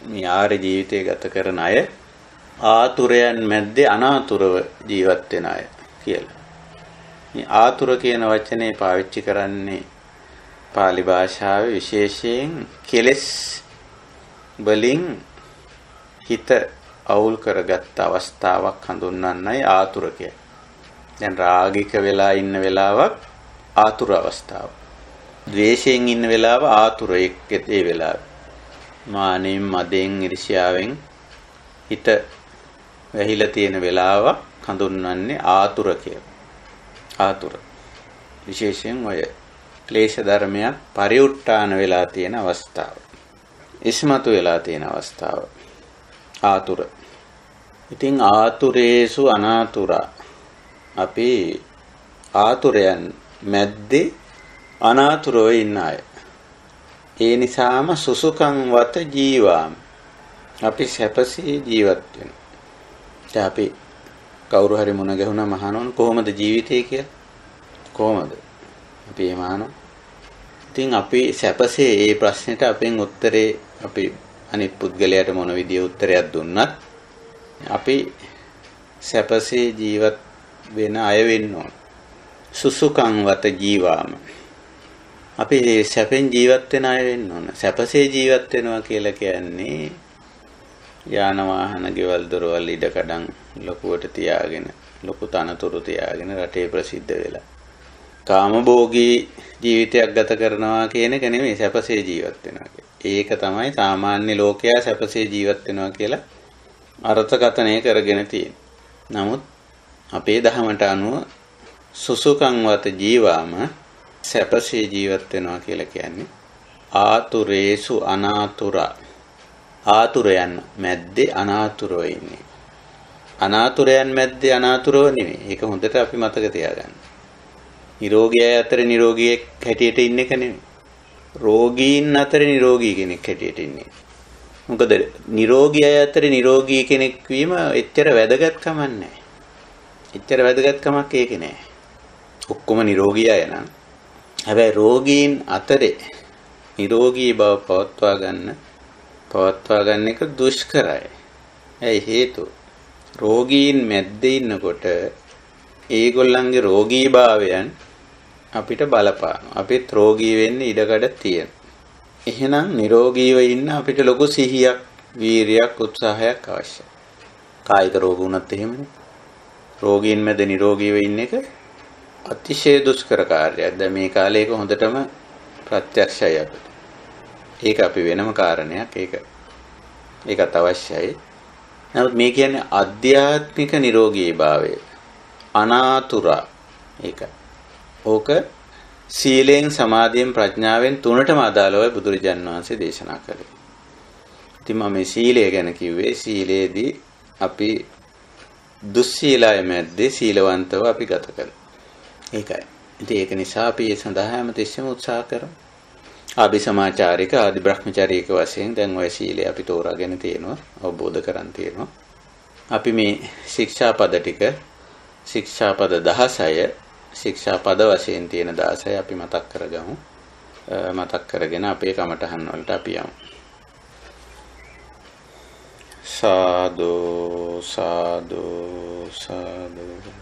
A: මේ ආර්ය ජීවිතය ගත කරන අය ආතුරයන් මැද්දේ අනාතුරව ජීවත් වෙන අය කියලා. මේ ආතුර කියන වචනේ පාවිච්චි කරන්නේ pāli භාෂාවේ විශේෂයෙන් කෙලස් වලින් හිත අවුල් කරගත් අවස්ථාවක් හඳුන්වන්නයි ආතුර කියන්නේ. දැන් රාගික වෙලා ඉන්න වෙලාවක් ආතුර අවස්ථාව. ද්වේෂයෙන් ඉන්න වෙලාව ආතුර ඒ වෙලාව. මානෙන් මදෙන් ඉරිෂාවෙන් හිත වැහිලා තියෙන වෙලාවක් හඳුන්වන්නේ ආතුර කියලා. ආතුර. විශේෂයෙන් ඔය ක්ලේශ ධර්මයක් පරිඋත්ථාන වෙලා තියෙන අවස්ථාව. ඉස්මතු වෙලා තියෙන අවස්ථාව. ආතුර. ඉතින් ආතුරේසු අනාතුරා. අපි ආතුරයන් මැද්දේ අනාතුරව ඉන්න අය. ඒ නිසාම සුසුකං වත ජීවාම්. අපි සැපසේ ජීවත් වෙනවා. දැන් අපි කවුරු හරි මුණ ගැහුණා මහනෝන් කොහොමද ජීවිතේ කියලා? කොහොමද? අපි එහෙම අහනවා. ඉතින් අපි සැපසේ මේ ප්‍රශ්නෙට අපෙන් උත්තරේ අපි අනිත් පුද්ගලයාට මොන විදිය උත්තරයක් දුන්නත් අපි සැපසේ ජීවත් වෙන අය වෙන්න ඕන. සුසුකං වත ජීවාම. අපි සැපෙන් ජීවත් වෙන අය වෙන්න ඕන. සැපසේ ජීවත් වෙනවා කියලා කියන්නේ යාන වාහන ගෙවල් දොරවල් ඉඩකඩම් ලොකුවට තියාගෙන ලොකු තනතුරු තියාගෙන රටේ ප්‍රසිද්ධ වෙලා. කාමභෝගී ජීවිතයක් ගත කරනවා කියන එක නෙමෙයි සැපසේ ජීවත් වෙනවා ඒක තමයි සාමාන්‍ය ලෝකයා සැපසේ ජීවත් වෙනවා කියලා අර්ථකථනය කරගෙන තියෙන්නේ. නමුත් අපේ දහමට අනුව සුසුකංවත ජීවාම සැපසේ ජීවත් වෙනවා කියලා කියන්නේ ආතුරේසු අනාතුරා. ආතුරයන් මැද්දේ අනාතුරව ඉන්නේ. අනාතුරයන් මැද්දේ අනාතුරව නෙමෙයි. ඒක හොඳට අපි මතක තියාගන්න. නිරෝගී අය අතර නිරෝගියෙක් හැටියට ඉන්න එක නෙමෙයි. රෝගීන් අතර නිරෝගී කෙනෙක් හැටියට ඉන්නේ. මොකද නිරෝගී අය අතර නිරෝගී කෙනෙක් වීම එච්චර වැදගත්කමක් නැහැ. එච්චර වැදගත්කමක් ඒකේ නැහැ. ඔක්කොම නිරෝගී අය නම් හැබැයි රෝගීන් අතරේ නිරෝගී බව පවත්වා ගන්න පවත්වා ගන්න එක දුෂ්කරයි. ඇයි හේතුව? රෝගීන් මැද්දේ ඉන්නකොට ඒගොල්ලන්ගේ රෝගීභාවයන් අපිට බලපානවා. අපිත් රෝගී වෙන්න ඉඩකඩ තියෙනවා. එහෙනම් නිරෝගීව ඉන්න අපිට ලොකු සිහියක්, වීරියක්, උත්සාහයක් අවශ්‍යයි. කායික රෝග වුණත් එහෙමනේ. රෝගීන් මැද නිරෝගීව ඉන්න එක අතිශය දුෂ්කර කාර්යයක්. දැන් මේ කාලේ ඒක හොඳටම ප්‍රත්‍යක්ෂයි අපිට. ඒක අපි වෙනම කාරණයක්. ඒක ඒකත් අවශ්‍යයි. නමුත් මේ කියන්නේ අධ්‍යාත්මික නිරෝගීභාවය. අනාතුරා ඒකයි. ඕක සීලෙන් සමාධියෙන් ප්‍රඥාවෙන් තුනටම අදාළවයි බුදුරජාන් වහන්සේ දේශනා කළේ. ඉතින් මම මේ සීලය ගැන කිව්වේ සීලේදී අපි දුස්සීලය මැද්දේ සීලවන්තව අපි ගත කළා. ඒකයි. ඉතින් ඒක නිසා අපි ඒ සඳහා හැමතිස්සෙම උත්සාහ කරමු. ආදි සමාචාරික ආදි බ්‍රහ්මචාරීක වශයෙන් දැන් ওই සීලය අපි තෝරාගෙන තියෙනවා අවබෝධ කරන් තියෙනවා. අපි මේ ශික්ෂාපද ටික ශික්ෂාපද 16 ශික්ෂාපද වශයෙන් තියෙන 16 අපි මතක් කරගමු. මතක් කරගෙන අපේ කමටහන් වලට අපි යමු. සාදු සාදු සාදු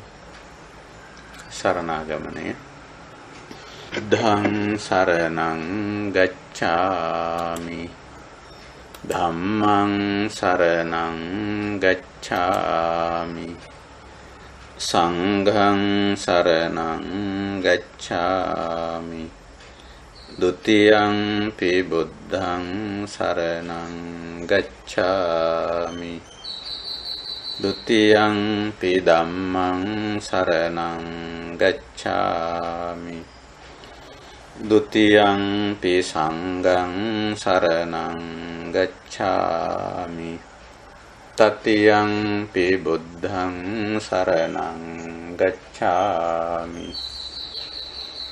A: සරණාගමනය. ධං සරණං ගච්ඡාමි. ධම්මං සරණං ගච්ඡාමි. සංඝං සරණං ගච්ඡාමි. ဒ ුතියං පි බුද්ධං සරණං ගච්ඡාමි. ဒ ුතියං පි ධම්මං සරණං ගච්ඡාමි. ဒ ුතියං පි සංඝං සරණං ගච්ඡාමි. තතියං පි බුද්ධං සරණං ගච්ඡාමි.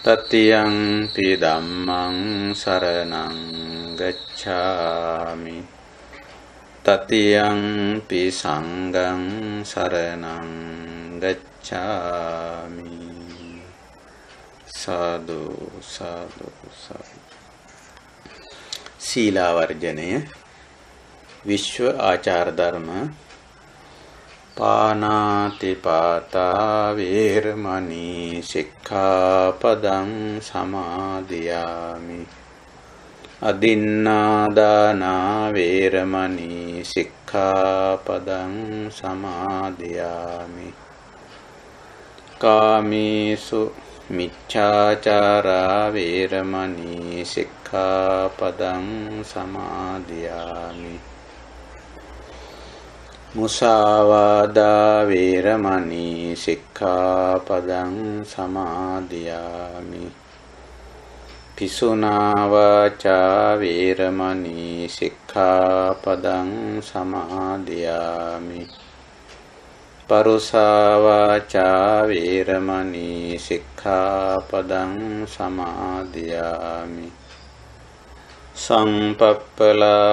A: තතියං පි ධම්මං සරණං ගච්ඡාමි. තතියං පි සංඝං සරණං ගච්ඡාමි සාදු සාදු සාදු සීලාවර්ජනය විශ්ව ආචාර ධර්ම පානාතිපාතා වේරමණී සික්ඛාපදං සමාදියාමි අදින්නාදානා වේරමණී සික්ඛාපදං සමාදියාමි. කාමීසු මිච්ඡාචාරා වේරමණී සික්ඛාපදං සමාදියාමි. මුසාවාදා වේරමණී සික්ඛාපදං සමාදියාමි. පිසුනා වාචා වේරමණී සික්ඛාපදං සමාදියාමි. පරුසා වාචා වේරමණී සික්ඛාපදං සමාදියාමි. සංපප්පලාපා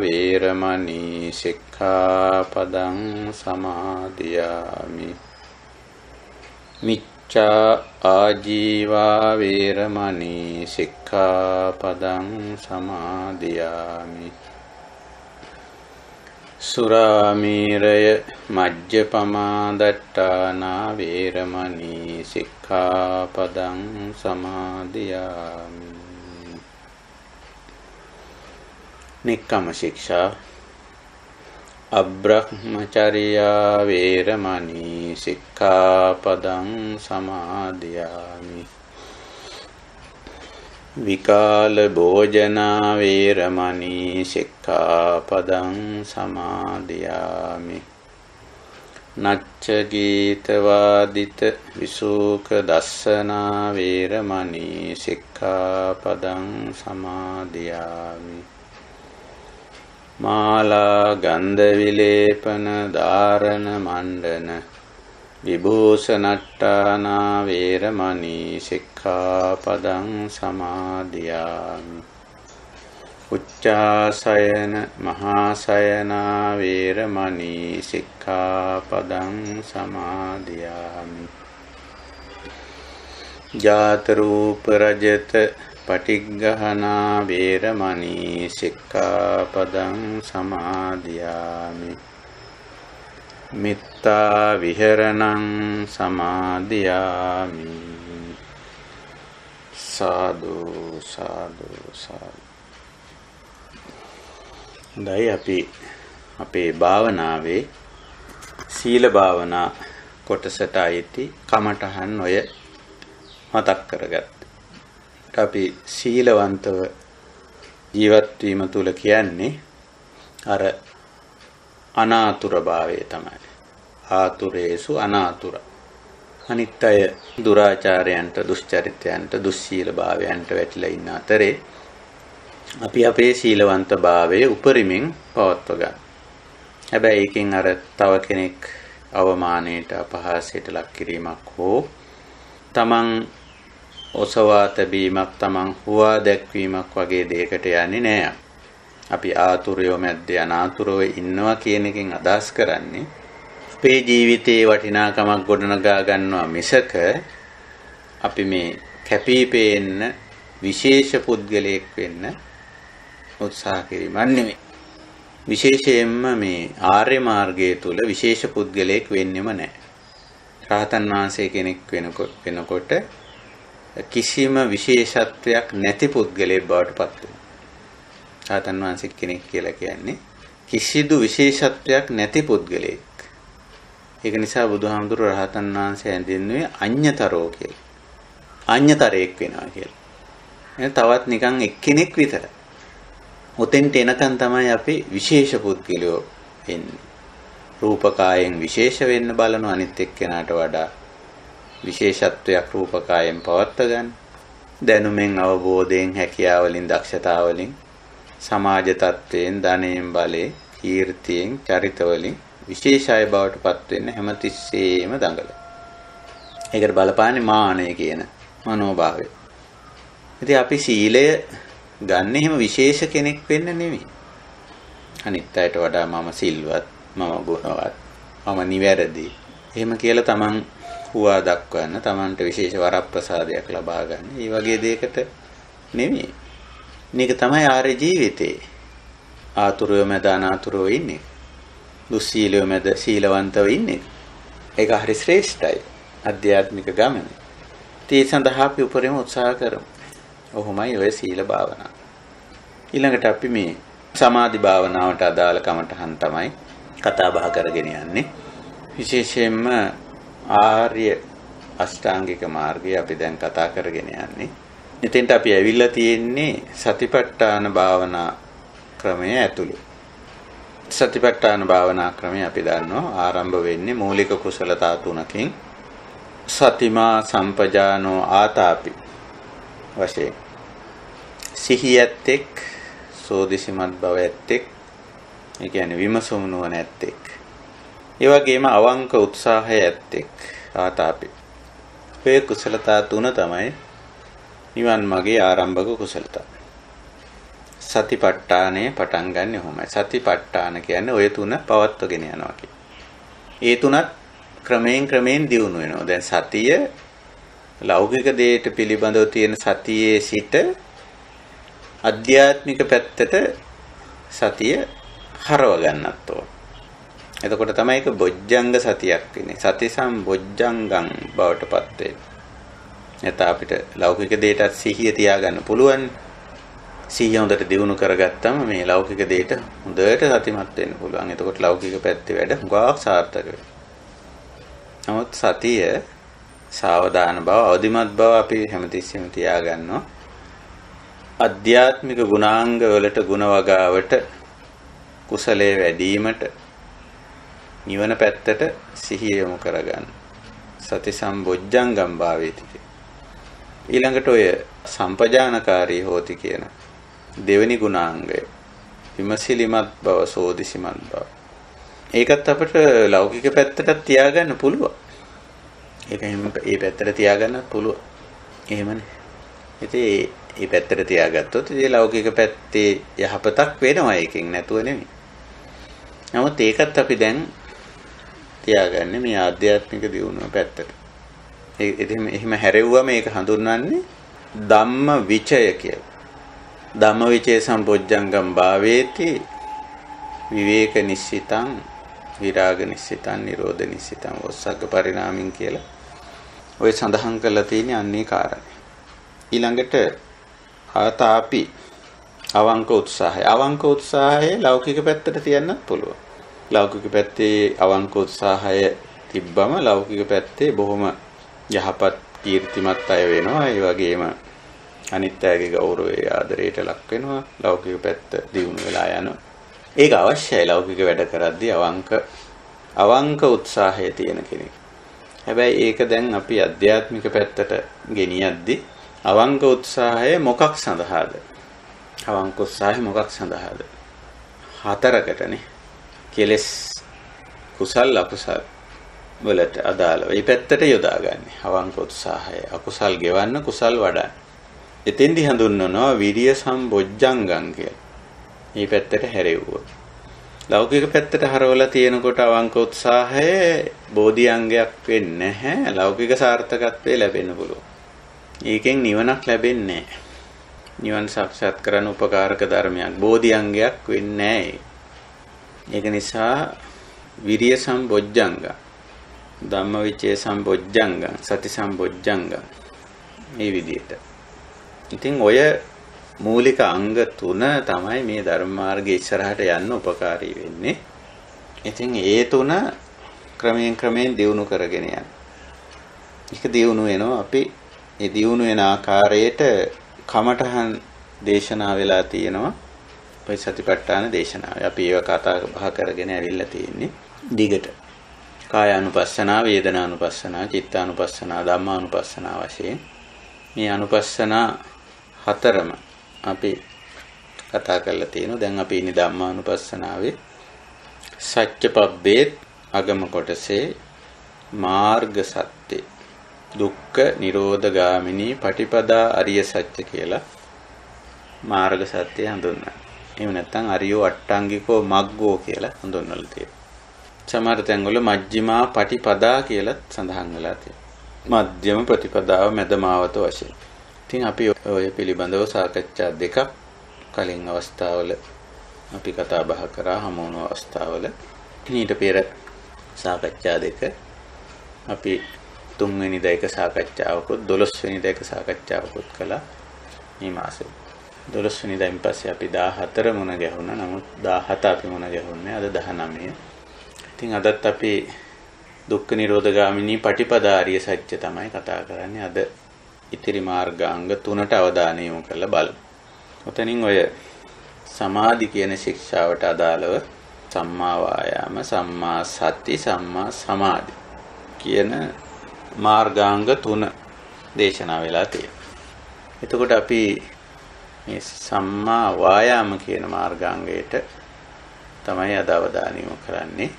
A: වේරමණී සික්ඛාපදං සමාදියාමි. මිච්ඡා ආජීවා වේරමණී සික්ඛාපදං සමාදියාමි සුරාමීරය මජ්ජපමාදට්ටානා වේරමණී සික්ඛාපදං සමාදියාමි නික්කම ශික්ෂා අබ්‍රහ්මචර්යා වේරමණී සික්ඛාපදං සමාදියාමි. විකාල භෝජනා වේරමණී සික්ඛාපදං සමාදියාමි. නච්ච ගීතවාදිත විසූක දස්සනා වේරමණී සික්ඛාපදං සමාදියාමි. මාලා ගන්ධ විලේපන ධාරණ මණ්ඩන විභූෂණට්ටානා වේරමණී සික්ඛාපදං සමාදියාමි. උච්චාසයන මහාසයනා වේරමණී සික්ඛාපදං සමාදියාමි. ජාත රූප රජත පටිග්ගහනා වේරමණී සික්ඛාපදං සමාදියාමි. මිත්තා විහෙරණං සමාදියාමි. සාදු සාදු සාදු. දැයි අපි අපේ භාවනාවේ සීල භාවනා කොටසට අයිති කමටහන් ඔය මතක් කරගත්තා අපි සීලවන්තව ජීවත් වීම තුල කියන්නේ අර අනාතුර භාවය තමයි. ආතුරේසු අනාතුර. අනිත් අය දුරාචාරයන්ට, දුෂ්චරිතයන්ට, දුස්සීල භාවයන්ට වැටිලා ඉන්න අතරේ අපි අපේ සීලවන්ත භාවය උපරිමෙන් පවත්ව ගන්න. හැබැයි ඒකෙන් අර තව කෙනෙක් අවමානයට අපහාසයට ලක් කිරීමක් හෝ තමන් ඔසවා තැබීමක් තමන් හුවා දැක්වීමක් වගේ දෙයකට යන්නේ නෑ. අපි ආතුරයෝ මැද්දේ අනාතුරව ඉන්නවා කියන එකෙන් අදහස් කරන්නේ අපේ ජීවිතයේ වටිනාකමක් ගොඩනගා ගන්නවා මිසක අපි මේ කැපී පේන්න විශේෂ පුද්ගලයෙක් වෙන්න උත්සාහ කිරීමක් නෙමෙයි. විශේෂයෙන්ම මේ ආර්ය මාර්ගය තුල විශේෂ පුද්ගලයෙක් වෙන්නෙම නැහැ. රහතන් වහන්සේ කෙනෙක් වෙනකොට කිසිම විශේෂත්වයක් නැති පුද්ගලයෙක් බවට පත් වෙනවා. ආතන් වහන්සේ කෙනෙක් කියලා කියන්නේ කිසිදු විශේෂත්වයක් නැති පුද්ගලයෙක්. ඒක නිසා බුදුහාමුදුරු රහතන් වහන්සේ ඇඳින්නේ අඤ්‍යතරෝ කියලා. අඤ්‍යතරයෙක් වෙනවා කියලා. එහෙනම් තවත් නිකන් එක්කෙනෙක් විතර. ඔතෙන්ට එනකන් තමයි අපි විශේෂ පුද්ගලයෝ වෙන්නේ. රූපකායෙන් විශේෂ වෙන්න බලන අනිත් එක්කෙනාට වඩා විශේෂත්වයක් රූපකායෙන් පවත්ව ගන්න. දැනුමෙන් අවබෝධයෙන් හැකියාවලින් දක්ෂතාවලින් සමාජ තත්වයෙන් ධනයෙන් බලයෙන් කීර්තියෙන් චරිතවලින් විශේෂය බවට පත් වෙන්න හැමතිස්සෙම දඟල. ඒකට බලපාන්නේ මානය කියන මනෝභාවය. ඉතින් අපි සීලය ගන්න එහෙම විශේෂ කෙනෙක් වෙන්න නෙමෙයි. අනිත් අයට වඩා මම සිල්වත්, මම ගුණවත්, මම නිවැරදි. එහෙම කියලා තමන් හුවා දක්වන්න Tamanට විශේෂ වරප්‍රසාදයක් ලබා ගන්න. මේ වගේ දෙයකට නෙමෙයි. මේක තමයි ආර්ය ජීවිතේ. ආතුරයෝ මැද අනාතුරයෝ ඉන්නේ. දුස්සීලයෝ මැද සීලවන්තව ඉන්නේ. ඒක හරි ශ්‍රේෂ්ඨයි. අධ්‍යාත්මික ගමන. ඒ සඳහා අපි උපරිම උත්සාහ කරමු. ඔහොමයි ඔය සීල භාවනාව. ඊළඟට අපි මේ සමාධි භාවනාවට අදාළ කමටහන් තමයි කතා බහ කරගෙන යන්නේ. විශේෂයෙන්ම ආර්ය අෂ්ටාංගික මාර්ගය අපි දැන් කතා කරගෙන යන්නේ. එතෙන්ට අපි ඇවිල්ලා තියෙන්නේ සතිපට්ඨාන භාවනා ක්‍රමය ඇතුළේ. සතිපට්ඨාන භාවනා ක්‍රමය අපි දන්නවා ආරම්භ වෙන්නේ මූලික කුසලතා තුනකින් සතිමා සම්පජානෝ ආතාපි වශයෙන් සිහියත් එක් සෝදිසිමත් බව ඇත්තෙක් ඒ කියන්නේ විමසුම් නුවණ ඇත්තෙක් ඒ වගේම අවංක උත්සාහය ඇත්තෙක් ආතාපි. ඔය කුසලතා තුන තමයි නිවන් මාගේ ආරම්භක කුසලතා. සතිපට්ඨානය පටන් ගන්න ඔහොමයි. සතිපට්ඨාන කියන්නේ ඔය තුන පවත්වගෙන යනවා ඒ තුනත් ක්‍රමයෙන් ක්‍රමයෙන් දියුණු වෙනවා. දැන් සතිය ලෞකික දේට පිළිබඳව තියෙන සතියේ සිට අධ්‍යාත්මික පැත්තට සතිය හරව ගන්නත් ඕන. එතකොට තමයි ඒක බොජ්ජංග සතියක් වෙන්නේ. සති සම්බොජ්ජංගං බවට පත් වෙන්නේ. නැත්නම් අපිට ලෞකික දෙයටත් සිහිය තියාගන්න පුළුවන්. සිහිය හොඳට දියුණු කරගත්තම මේ ලෞකික දෙයට හොඳට සතිමත් වෙන්න පුළුවන්. එතකොට ලෞකික පැත්තේ වැඩ හුඟක් සාර්ථක වෙනවා. නමුත් සතිය සාවධාන බව, අවදිමත් බව අපි හැමතිස්සෙම තියාගන්නවා. අධ්‍යාත්මික ගුණාංග වලට ಗುಣ වගාවට කුසලයේ වැඩිවීමට නිවන පැත්තට සිහිය යොමු කරගන්න. සති සම්බොජ්ජංගම් භාවේති. ඊළඟට ඔය සම්පජානකාරී හෝති කියන දෙවෙනි ගුණාංගය විමසිලිමත් බව සෝදිසිමත් බව. ඒකත් අපිට ලෞකික පැත්තට තියාගන්න පුළුවන්. ඒක එහෙම ඒ පැත්තට තියාගන්නත් පුළුවන්. එහෙමනේ. ඉතින් මේ පැත්තට තියාගත්තොත් ඉතින් ලෞකික පැත්තේ යහපතක් වෙනවා ඒකෙන් නැතුව නෙමෙයි. නමුත් ඒකත් අපි දැන් තියාගන්නේ මේ ආධ්‍යාත්මික දියුණුව පැත්තට. ඒ එහෙම හැරෙව්වම මේක හඳුන්වන්නේ ධම්ම විචය කියලා. ධම්ම විචේ සම්පොජ්ජංගම් භාවේති විවේක නිස්සිතං විරාග නිස්සිතං නිරෝධ නිස්සිතං ඔස්සග්ග පරිණාමින් කියලා ඔය සඳහන් කරලා තියෙන අන්නේ කාරණේ ඊළඟට ආතාපි අවංක උත්සාහය අවංක උත්සාහය ලෞකික පැත්තට තියන්නත් පුළුවන් ලෞකික පැත්තේ අවංක උත්සාහය තිබ්බම ලෞකික පැත්තේ බොහොම යහපත් කීර්තිමත් අය වෙනවා. ඒ වගේම අනිත් අයගේ ගෞරවය ආදරයට ලක් වෙනවා. ලෞකික පැත්ත දියුණු වෙලා යනවා. ඒක අවශ්‍යයි ලෞකික වැඩ කරද්දී අවංක අවංක උත්සාහය තියෙන කෙනෙක්. හැබැයි ඒක දැන් අපි අධ්‍යාත්මික පැත්තට ගෙනියද්දී අවංක උත්සාහය මොකක් සඳහාද? අවංක උත්සාහය මොකක් සඳහාද? හතරකටනේ කෙලස් කුසල් අකුසල් වලට අදාළව මේ පැත්තට යොදාගන්නේ අවංක උත්සාහය අකුසල් ගෙවන්න කුසල් වඩන්න එතෙන්දි හඳුන්වනවා විරිය සම්බොජ්ජංගම් කියලා. මේ පැත්තට හැරෙව්වොත්. ලෞකික පැත්තට හරවලා තියෙනකොට අවංක උත්සාහය බෝධිඅංගයක් වෙන්නේ නැහැ. ලෞකික සාර්ථකත්වය ලැබෙන්න පුළුවන්. ඒකෙන් නිවනක් ලැබෙන්නේ නිවන් සාක්ෂාත් කරන්න උපකාරක ධර්මයක් බෝධිඅංගයක් වෙන්නේ ඒක නිසා විරිය සම්බොජ්ජංග ධම්මවිචේ සම්බොජ්ජංග සති සම්බොජ්ජංග මේ විදිහට ඉතින් ඔය මූලික අංග තුන තමයි මේ ධර්ම මාර්ගයේ ඉස්සරහට යන්න උපකාරී වෙන්නේ. ඉතින් ඒ තුන ක්‍රමයෙන් ක්‍රමයෙන් දියුණු කරගෙන යන්න. ඒක දියුණු වෙනවා අපි මේ දියුණු වෙන ආකාරයට කමඨහන් දේශනා වෙලා තියෙනවා. ඔය සතිපට්ඨාන දේශනාවේ අපි ඒව කතා බහ කරගෙන ඇවිල්ලා තියෙන්නේ දිගට. කායානුපස්සනා, වේදනානුපස්සනා, චිත්තානුපස්සනා, ධම්මානුපස්සනා වශයෙන් මේ අනුපස්සනා හතරම අපි කතා කරලා තියෙනවා. දැන් අපි ඉන්නේ ධම්මානුපස්සනාවේ සත්‍යපබ්බේ අගම කොටසේ මාර්ග සත්‍ය දුක්ඛ නිරෝධ ගාමිනී පටිපදා අරිය සත්‍ය කියලා මාර්ග සත්‍ය හඳුන්වනවා. එහෙම නැත්නම් අරියෝ අට්ටාංගිකෝ මග්ගෝ කියලා හඳුන්වලා තියෙනවා. සමහර තැන්වල මජ්ක්‍ධිමා පටිපදා කියලා සඳහන් වෙලා තියෙනවා. මධ්‍යම ප්‍රතිපදාව මැදමාවත වශයෙන්. ඉතින් අපි ඔය පිළිබඳව සාකච්ඡා දෙකක් කලින් අවස්ථාවල අපි කතා බහ කරා හමු වුණු අවස්ථාවල ඊට පෙර සාකච්ඡා දෙක අපි තුන්වෙනි දයක සාකච්ඡාවකුත් 12 වෙනි දයක සාකච්ඡාවකුත් කළා මේ මාසෙ 12 වෙනි දයින් පස්සේ අපි 14 මුණ ගැහුණා නමුත් 17 අපි මුණ ගැහුන්නේ අද 19 ඉතින් අදත් අපි දුක්ඛ නිරෝධ ගාමිනී පටිපදාාරිය සත්‍ය තමයි කතා කරන්නේ අද ඉතිරි මාර්ගාංග තුනට අවධානය යොමු කරලා බලමු. ඔතනින් ඔය සමාධි කියන ශික්ෂාවට අදාළව සම්මා වායාම, සම්මා සති, සම්මා සමාධි කියන මාර්ගාංග තුන දේශනා වෙලා තියෙනවා. එතකොට අපි මේ සම්මා වායාම කියන මාර්ගාංගයට තමයි අද අවධානය යොමු කරන්නේ.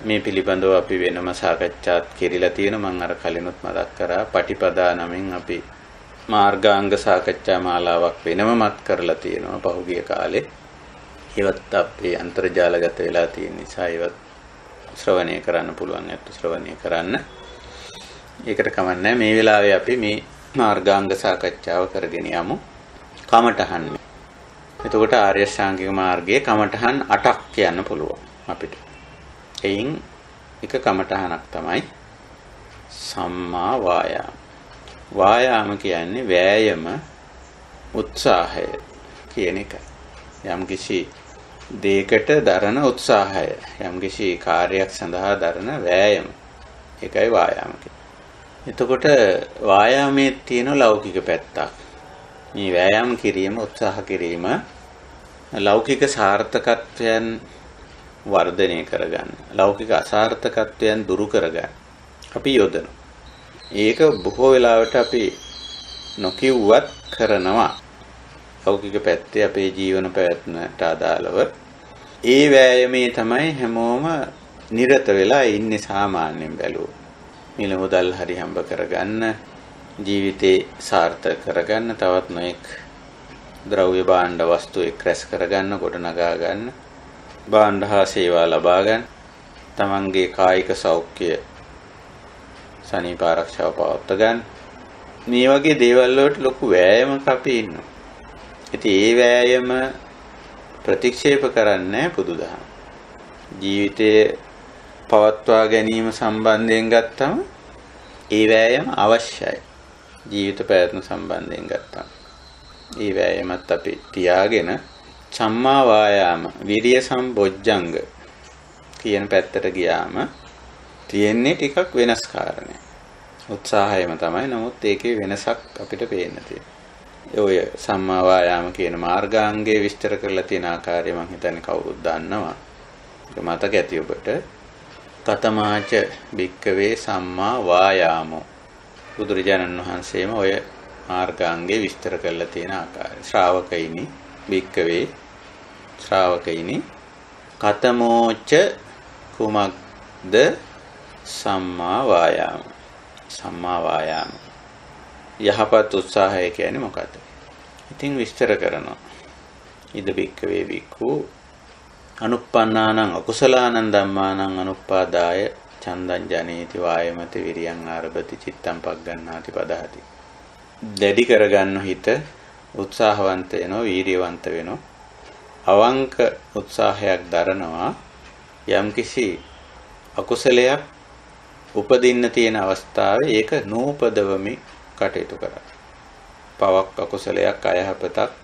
A: මේ පිළිබඳව අපි වෙනම සාකච්ඡාත් කෙරිලා තියෙන මම අර කලිනුත් මතක් කරා පටිපදා නමින් අපි මාර්ගාංග සාකච්ඡා මාලාවක් වෙනම මත් කරලා තියෙනවා පහුගිය කාලේ. ඒවත් අපේ අන්තර්ජාලගත වෙලා තියෙන නිසා ඒවත් ශ්‍රවණය කරන්න පුළුවන් අත් ශ්‍රවණය කරන්න. ඒකට කමන්නේ මේ වෙලාවේ අපි මේ මාර්ගාංග සාකච්ඡාව කරගෙන යමු. කමඨහන්. එතකොට ආර්ය ශ්‍රාංගික මාර්ගයේ කමඨහන් 8ක් කියන්න පුළුවන් අපිට. එයින් එක කමඨහනක් තමයි සම්මා වායාම. වායාම කියන්නේ වෑයම උත්සාහය කියන එක. යම්කිසි දෙයකට දරන උත්සාහය, යම්කිසි කාර්යයක් සඳහා දරන වෑයම. ඒකයි වායාම එතකොට වායාමයේ තියෙන ලෞකික පැත්තක්. මේ වෑයම් කිරීම, උත්සාහ කිරීම ලෞකික සාර්ථකත්වයන් වර්ධනය කරගන්න. ලෞකික අසාර්ථකත්වයන් දුරු කරගන්න. අපි යොදනවා. ඒක බොහෝ වෙලාවට අපි නොකියුවත් කරනවා. ලෞකික පැත්තේ අපේ ජීවන පැවැත්මට අදාළව ඒ වෑයමේ තමයි හැමෝම නිරත වෙලා ඉන්නේ සාමාන්‍යයෙන් බැලුවොත්. මිල මුදල් හරි හම්බ කරගන්න ජීවිතේ සාර්ථක කරගන්න තවත් නොඑක් ද්‍රව්‍ය භාණ්ඩ වස්තු එක් රැස් කරගන්න ගොඩනගා ගන්න භාණ්ඩ හා සේවා ලබා ගන්න තමන්ගේ කායික සෞඛ්‍ය සනීප ආරක්ෂාව පවත්වා ගන්න මේ වගේ දේවල් වලට ලොකු වෑයමක් අපි ඉන්නවා. ඉතින් ඒ වෑයම ප්‍රතික්ෂේප කරන්නේ බුදුදහම. ජීවිතයේ පවත්වා ගැනීම සම්බන්ධයෙන් ගත්තම ඒ වෑයම අවශ්‍යයි. ජීවිත පැවැත්ම සම්බන්ධයෙන් ගත්තම. ඒ වෑයමත් අපි තියාගෙන සම්මා වායාම විරිය සම්බොජ්ජංග කියන පැත්තට ගියාම තියෙන්නේ ටිකක් වෙනස් කාරණයක්. උත්සාහයම තමයි. නමුත් ඒකේ වෙනසක් අපිට පේන්න තියෙනවා. ඔය සම්මා වායාම කියන මාර්ගාංගයේ විස්තර කරලා තියෙන ආකාරය මම හිතන්නේ කවුරුත් දන්නවා. ඒක මතක ඇති ඔබට. කතමාච භික්කවේ සම්මා වායාමෝ. බුදුරජාණන් වහන්සේම ඔය මාර්ගාංගේ විස්තර කරලා තියෙන ආකාරය. ශ්‍රාවකයිනි භික්කවේ ශ්‍රාවකයිනි කතමෝච කුමක්ද සම්මා වායාම. සම්මා වායාම. යහපත් උත්සාහය කියන්නේ මොකද්ද? ඉතින් විස්තර කරනවා. ඉද භික්කවේ භික්ඛු අනුප්පන්නානං අකුසලානං ධම්මානං අනුප්පාදාය චන්දං ජනේති වායමති විරියං ආරභති චිත්තං පග්ගණ්ණාති පදහති. දැඩි කරගන්න හිත උත්සාහවන්ත වෙනවා වීරියවන්ත වෙනවා. අවංක උත්සාහයක් දරනවා යම්කිසි අකුසලයක් උපදින්න තියෙන අවස්ථාවේ ඒක නූපදවමි කටයුතු කරා. පවක් අකුසලයක් අයහපතක්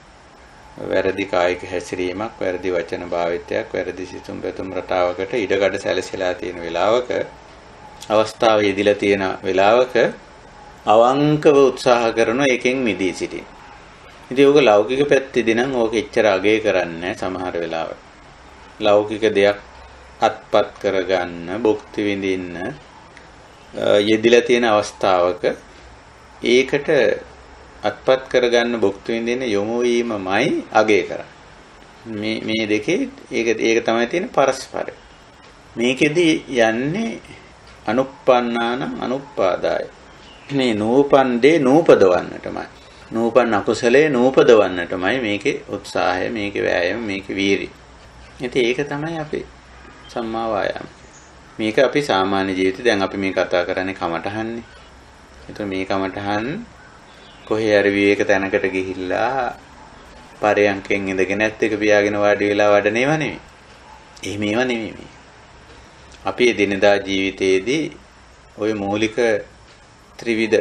A: වැරදි කායික හැසිරීමක්, වැරදි වචන භාවිතයක්, වැරදි සිතුම් පැතුම් රටාවකට ඉඩකඩ සැලසීලා තියෙන වෙලාවක අවස්ථාව යෙදිලා තියෙන වෙලාවක අවංකව උත්සාහ කරන එකෙන් මිදී සිටින්. ඉතින් ඕක ලෞකික පැත්තේදී නම් ඕක එච්චර අගය කරන්නේ සමහර වෙලාවට. ලෞකික දෙයක් අත්පත් කරගන්න, භුක්ති විඳින්න යෙදිලා තියෙන අවස්ථාවක ඒකට අත්පත් කරගන්න භුක්ති විඳින්න යොමු වීමමයි අගය කරන්නේ. මේ මේ දෙකේ ඒක ඒක තමයි තියෙන පරස්පරය. මේකෙදි යන්නේ අනුප්පන්නාන අනුප්පාදාය. මේ නූපන් දේ නූපදවන්නටමයි. නූපන් අකුසලේ නූපදවන්නටමයි මේකේ උත්සාහය, මේකේ වෑයම, මේකේ වීරිය. ඉතින් ඒක තමයි අපි සම්මා වායාම. මේක අපි සාමාන්‍ය ජීවිතේ දැන් අපි මේ කතා කරන්නේ කමටහන්නේ. ඒතර මේ කමටහන් කොහේ හරි විවේක තැනකට ගිහිල්ලා පරයන්කෙන් ඉඳගෙන ඇත් එක පියාගෙන වාඩි වෙලා වඩනේව නෙමෙයි. එහෙම ඒවා නෙමෙයි මේ. අපි එදිනදා ජීවිතයේදී ওই මූලික ත්‍රිවිධ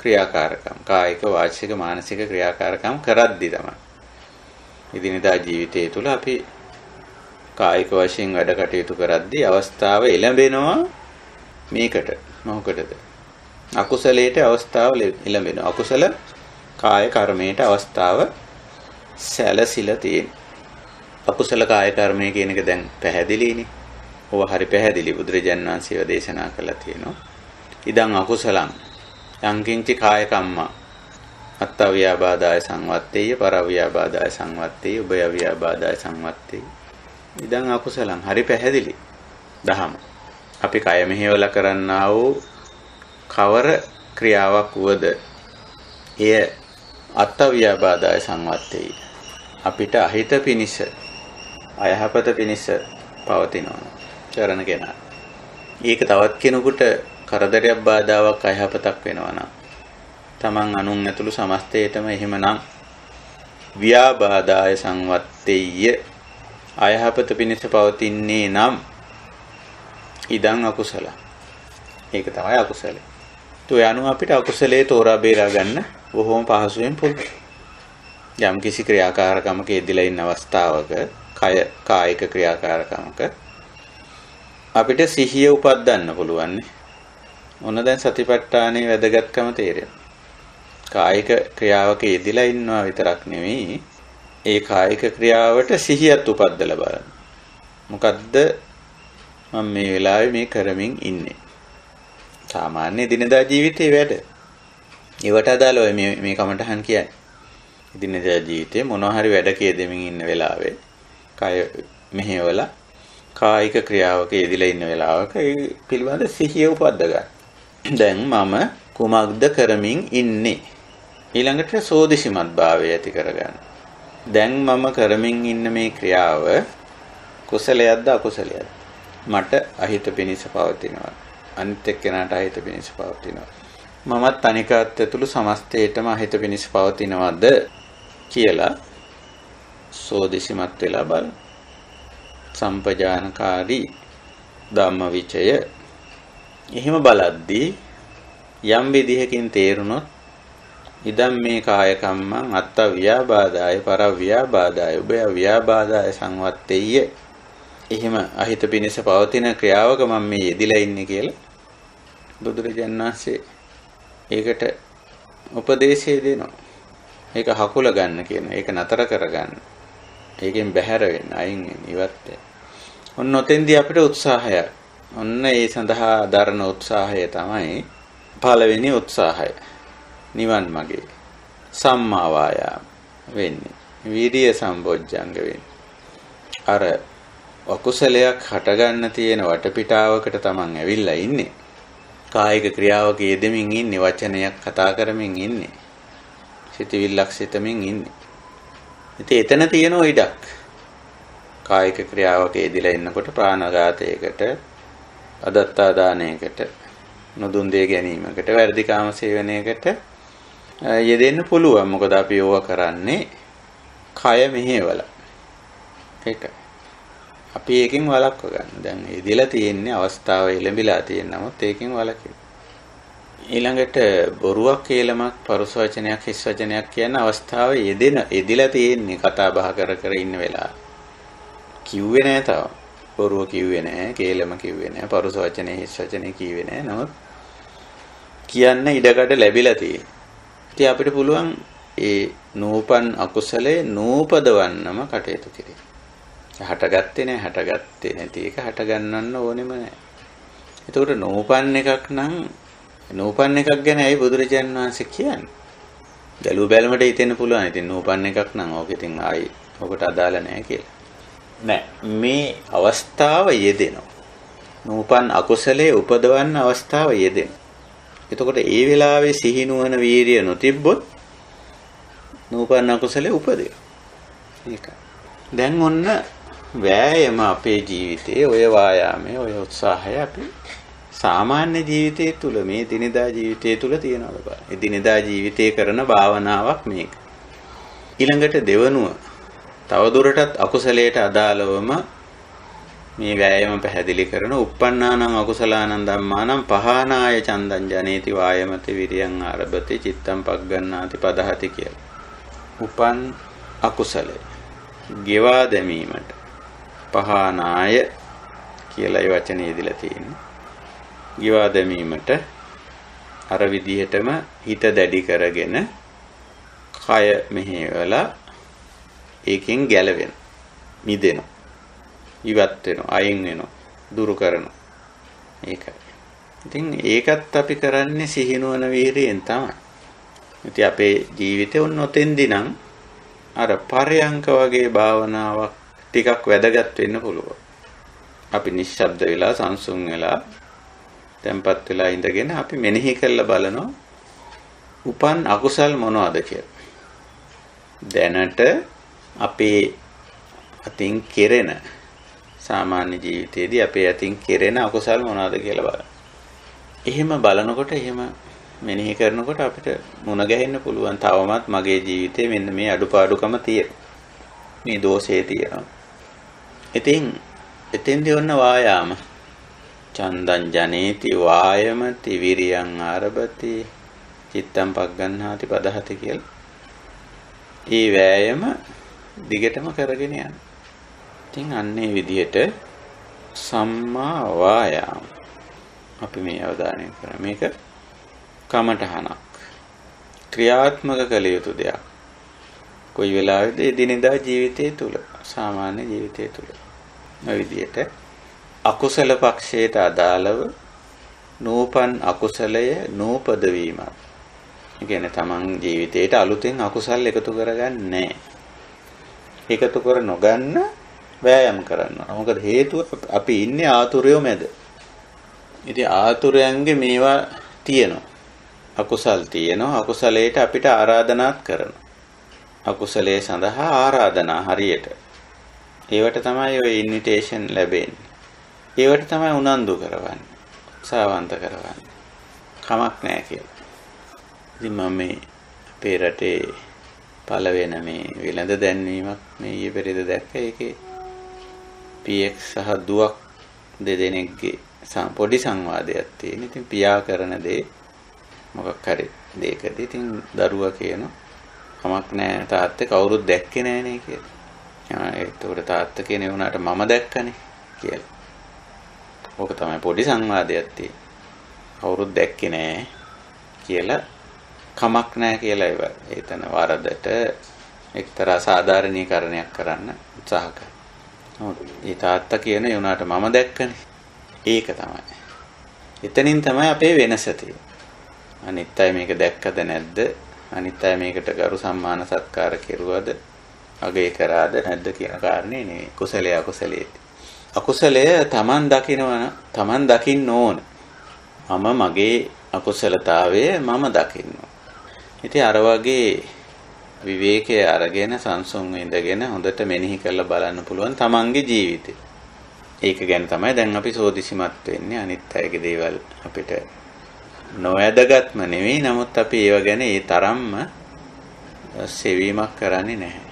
A: ක්‍රියාකාරකම් කායික වාචික මානසික ක්‍රියාකාරකම් කරද්දි තමයි. එදිනදා ජීවිතය තුළ අපි කායික වශයෙන් වැඩ කටයුතු කරද්දී අවස්ථාව එළඹෙනවා මේකට මොකටද අකුසලයට අවස්ථාව එළඹෙනවා. අකුසල කාය කර්මයට අවස්ථාව සැලසිලා තියෙනවා. අකුසල කාය කර්මය කියන එක දැන් පැහැදිලිනේ. ඔව හරි පැහැදිලි බුදුරජාණන් වහන්සේව දේශනා කළා තියෙනවා. ඉදං අකුසලං යංකින්චි කාය කම්මා අත්තව්‍යාබාදාය සංවත්තේය පරව්‍යාබාදාය සංවත්තේය උභයව්‍යාබාදාය සංවත්තේය ඉදං අකුසලං හරි පැහැදිලි දහම අපි කය මෙහෙवला කරන්නා වූ කවර ක්‍රියාවක් වුවද එය අත්ව්‍යාබාධය සංවත්තේ අපිට අහිත පිනිස අයහපත පිනිස පවතිනවා කරන කෙනා. ඒක තවත් කෙනෙකුට කරදරයක් බාධාවක් අයහපතක් වෙනවා නම් තමන් අනුන් ඇතුළු සමස්තයටම එහෙමනම් ව්‍යාබාධාය සංවත්තේය අයහපත පිණිස පවතින්නේ නම් ඉදං අකුසල. ඒක තමයි අකුසලයි. ඒ අනුව අපිට අකුසලයේ තෝරා බේරා ගන්න බොහොම පහසුවෙන් පුළුවන්. යම් කිසි ක්‍රියාකාරකමක යෙදලා ඉන්න අවස්ථාවක කය කායික ක්‍රියාකාරකමක අපිට සිහිය උපද්දන්න පුළුවන්. ඔන්න දැන් සතිපට්ඨානයේ වැදගත්කම තේරෙනවා. කායික ක්‍රියාවක යෙදලා ඉන්නවා විතරක් නෙවෙයි ඒ කායික ක්‍රියාවට සිහියත් උපද්දලා බලන්න. මොකද්ද මම මේ වෙලාවේ මේ කරමින් ඉන්නේ? සාමාන්‍ය දිනදා ජීවිතේ වැඩ. ඒවට අදාළව මේ මේ කමටහන් කියන්නේ. දිනදා ජීවිතේ මොනවා හරි වැඩ කියදෙමින් ඉන්න වෙලාවේ කය මෙහෙवला කායික ක්‍රියාවක යෙදලා ඉන්න වෙලාවක ඒ පිළිබඳ සිහිය උපද්ද ගන්න. දැන් මම කුමක්ද කරමින් ඉන්නේ? ඊළඟට සෝදිසිමත් භාවය ඇති කරගන්න. දැන් මම කරමින් ඉන්න මේ ක්‍රියාව කුසලයක්ද අකුසලයක්ද? මට අහිත පිනිස පවතිනවා. අනිත් එක්කෙනාට අහිත පිනිස පවතිනවා. මමත් අනිකත් ඇතුළු සමස්තයටම අහිත පිනිස පවතිනවද කියලා සෝදිසිමත් වෙලා බලන්න. සම්පජානකාරී ධම්මවිචය එහෙම බලද්දී යම් විදිහකින් තේරුණොත් ඉදම් මේ කාය කම්මං අත්ත ව්‍යාබාදාය පර ව්‍යාබාදාය උභය ව්‍යාබාදාය සංවත්තෙය්‍ය එහෙම අහිත පිනිස පවතින ක්‍රියාවක මම මේ යෙදිලා ඉන්නේ කියලා බුදුරජාණන් වහන්සේ ඒකට උපදේශය දෙනවා. ඒක හකුල ගන්න කියන. ඒක නතර කරගන්න. ඒකෙන් බැහැර වෙන්න, අයින් වෙන්න, ඉවත් වෙන්න. ඔන්න ඔතෙන්දී අපිට උත්සාහයක්. ඔන්න ඒ සඳහා දරන උත්සාහය තමයි පළවෙනි උත්සාහය. නිවන් මාගේ සම්මා වායාම වෙන්නේ. වීර්ය සම්බොජ්ජංග වෙන්නේ. අර අකුසලයක් හටගන්න තියෙන වටපිටාවකට තමන් ඇවිල්ලා ඉන්නේ. කායික ක්‍රියාවක යෙදෙමින් ඉන්නේ, වචනයක් කතා කරමින් ඉන්නේ. සිතවිල්ලක් සිතමින් ඉන්නේ. ඉතින් එතන තියෙන ඉඩක්. කායික ක්‍රියාවක යෙදিলা ඉන්නකොට ප්‍රාණඝාතයකට, අදත්තාදානයකට, නොදුන් දේ ගැනීමකට, වැඩිකාම සේවනයකට යෙදෙන්න පුළුවන්. මොකද අපි ඕවා කරන්නේ කය මෙහෙවලා. ඒකයි අපි ඒකෙන් වළක්ව ගන්න. දැන් යෙදিলা තියෙන්නේ අවස්ථාව එළඹිලා තියෙන නමුත් ඒකෙන් වළකින්න. ඊළඟට බොරුවක් කේලමක් පරුස වචනයක් හිස් වචනයක් කියන අවස්ථාව යෙදෙන යෙදිලා තියෙන්නේ කතා බහ කර කර ඉන්න වෙලාව. කිව්වේ නෑ තාම. බොරුව කිව්වේ නෑ, කේලම කිව්වේ නෑ, පරුස වචනේ හිස් වචනේ කිව්වේ නෑ. නමුත් කියන්න ඉඩකඩ ලැබිලා තියෙනවා. ඉතින් අපිට පුළුවන් ඒ නූපන් අකුසලේ නූපදවන්නම කටයුතු කිරීම. හටගත්තේ නෑ, හටගත්තේ නැති එක හට ගන්නන්න ඕනෙම නෑ. එතකොට නූපන් එකක් නම් නූපන් එකක් ගැන ඇයි බුදුරජාන් වහන්සේ කියන්නේ? ගැලු බැලමට හිතෙන්න පුළුවන්. ඉතින් නූපන් එකක් නම් ඕක ඉතින් ආයි ඔකට අදාළ නැහැ කියලා. නෑ මේ අවස්ථාව යෙදෙනවා. නූපන් අකුසලයේ උපදවන්න අවස්ථාව යෙදෙනවා. එතකොට ඒ වෙලාවේ සිහිනුවන වීරිය නොතිබ්බොත් නූපන් අකුසලයේ උපදිනවා. ඒකයි. දැන් ඔන්න වෑයම අපේ ජීවිතයේ ඔය වායාමයේ ඔය උත්සාහය අපි සාමාන්‍ය ජීවිතය තුළ මේ දිනදා ජීවිතය තුළ තියනවද බලන්න. ඒ දිනදා ජීවිතේ කරන භාවනාවක් මේක. ඊළඟට දෙවනුව තවදුරටත් අකුසලයට අදාළවම මේ වෑයම පැහැදිලි කරන uppannānaṁ akusalaanaṁ dhammānaṁ pahānāya චන්දං ජනේති වායමති විරියං ආරභති චිත්තං පග්ගණ්ණාති පදහති කියලා. උපන් අකුසලය ගෙවා දැමීමට පහානාය කියලා ඒ වචනේ ඉදලා තියෙන්නේ. ගිවා දැමීමට අර විදිහටම හිත දැඩි කරගෙන කය මෙහෙवला ඒකෙන් ගැලවෙන මිදෙන ඉවත් වෙනවා අයින් වෙනවා දුරු කරනවා. ඒකයි. ඉතින් ඒකත් අපි කරන්නේ සිහිනුවන වීරියෙන් තමයි. ඉතින් අපේ ජීවිතේ උන් නොතෙන්දි නම් අර පරයන්ක වගේ භාවනාවක් ටිකක් වැදගත් වෙන්න පුළුවන් අපි නිශ්ශබ්ද වෙලා සංසුන් වෙලා තැම්පත් වෙලා ඉඳගෙන අපි මෙනෙහි කරලා බලනවා උපන් අකුසල් මොනවද කියලා. දැනට අපේ අතින් කෙරෙන සාමාන්‍ය ජීවිතයේදී අපේ අතින් කෙරෙන අකුසල් මොනවද කියලා බලන්න. එහෙම බලනකොට එහෙම මෙනෙහි කරනකොට අපිට මුණ ගැහෙන්න පුළුවන් තවමත් මගේ ජීවිතේ මෙන්න මේ අඩුපාඩුකම තියෙනවා. මේ දෝෂේ තියෙනවා. ඉතින් එතෙන්දී ඔන්න වායාම. චන්දං ජනේති වායමති විරියං ආරභති චිත්තං පග්ගන්හාති පදහති කියලා. ඒ වෑයම දිගටම කරගෙන යන්න. ඉතින් අන්නේ විදිහට සම්මා වායාම අපි මේ අවධානය කරා මේක කමඨහනක්. ක්‍රියාත්මක කළ යුතු දෙයක්. කොයි වෙලාවෙද? එදිනෙදා ජීවිතය තුල සාමාන්‍ය ජීවිතය තුල මේ විදිහට අකුසල පක්ෂයට අදාළව නූපන් අකුසලය නූපද වීමක්. ඒ කියන්නේ තමන් ජීවිතේට අලුතෙන් අකුසල් එකතු කරගන්නේ එකතු කර නොගන්න වෑයම් කරනවා. මොකද හේතුව අපි ඉන්නේ ආතුරයෝ මැද. ඉතින් ආතුරයන්ගේ මේවා තියෙනවා. අකුසල් තියෙනවා. අකුසලයට අපිට ආරාධනාත් කරනවා. අකුසලයේ සඳහා ආරාධනා හරියට. ඒවට තමයි ඔය ඉන්විටේෂන් ලැබෙන්නේ. ඒවට තමයි උනන්දු කරවන්නේ. උත්සාහවන්ත කරවන්නේ. කමක් නැහැ කියලා. ඉතින් මම මේ අපේ රටේ පළවෙන මේ විලඳ දැන්වීමක් මේ ඊයේ පෙරේද දැක්ක ඒකේ PX සහ දුවක් දෙදෙනෙක්ගේ පොඩි සංවාදයක් තියෙන. ඉතින් පියා කරන දේ මොකක් හරි දෙයකදී ඉතින් දරුවා කියනවා කමක් නැහැ තාත්තේ කවුරුත් දැක්කේ නැහනේ කියලා. ඒකට තාත්තා කියන්නේ වුණාට මම දැක්කනේ කියලා. ඕක තමයි පොඩි සංවාදයක් තියෙන්නේ. කවුරුත් දැක්කේ නැහැ කියලා කමක් නැහැ කියලා ඒව. ඒතන වරදට එක්තරා සාධාරණීකරණයක් කරන්න උත්සාහ කරනවා. ඒ තාත්තා කියන යුණාට මම දැක්කනේ. ඒක තමයි. එතනින් තමයි අපේ වෙනස තියෙන්නේ. අනිත් අය මේක දැක්කද නැද්ද? අනිත් අය මේකට ගරු සම්මාන සත්කාර කෙරුවද? අගය කරාද නැද්ද කියන කාරණේ නෙවෙයි. කුසලයේ අකුසලයේ. අකුසලය Taman දකිනවා Taman දකින්න ඕන. මම මගේ අකුසලතාවය මම දකින්න. ඉතින් අර වගේ විවේකයේ අරගෙන සංසුන් ඉඳගෙන හොඳට මෙනෙහි කරලා බලන්න පුළුවන් Tamanගේ ජීවිතේ. ඒක ගැන තමයි දැන් අපි සෝදිසිමත් වෙන්නේ අනිත් අයගේ දේවල් අපිට නොවැදගත්ම නෙවෙයි නමුත් අපි ඒව ගැන ඒ තරම්ම සෙවීමක් කරන්නේ නැහැ.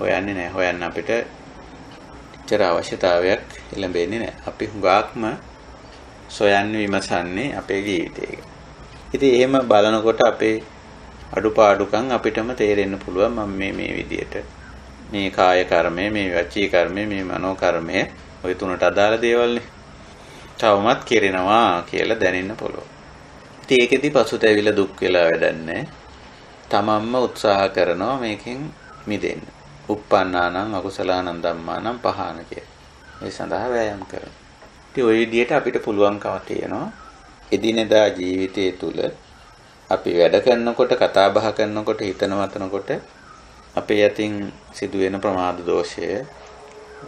A: හොයන්නේ නැහැ. හොයන්න අපිට එච්චර අවශ්‍යතාවයක් එළඹෙන්නේ නැහැ. අපි හුඟක්ම සොයන්නේ විමසන්නේ අපේ ජීවිතේ. ඉතින් එහෙම බලනකොට අපේ අඩුපාඩුකම් අපිටම තේරෙන්න පුළුවන් මම මේ මේ විදියට මේ කාය කර්මය, මේ වචී කර්මය, මේ මනෝ කර්මය ওই තුනට අදාළ දේවල්නේ. තවමත් කෙරෙනවා කියලා දැනෙන්න පුළුවන්. ඉතින් ඒකෙදි පසුතැවිලා දුක් වෙලා වැඩන්නේ. තමන්ම උත්සාහ කරනවා මේකෙන් මිදෙන්න. uppannānaṁ akusalaṇaṁ dhammānaṁ පහාන කිය. ඒ සඳහා වෑයම් කරනවා. ඉතින් ওই විදිහට අපිට පුළුවන්කම තියෙනවා එදිනෙදා ජීවිතයේ තුල අපි වැඩ කරනකොට කතා බහ කරනකොට හිතන වතනකොට අපේ යතින් සිදුවෙන ප්‍රමාද දෝෂය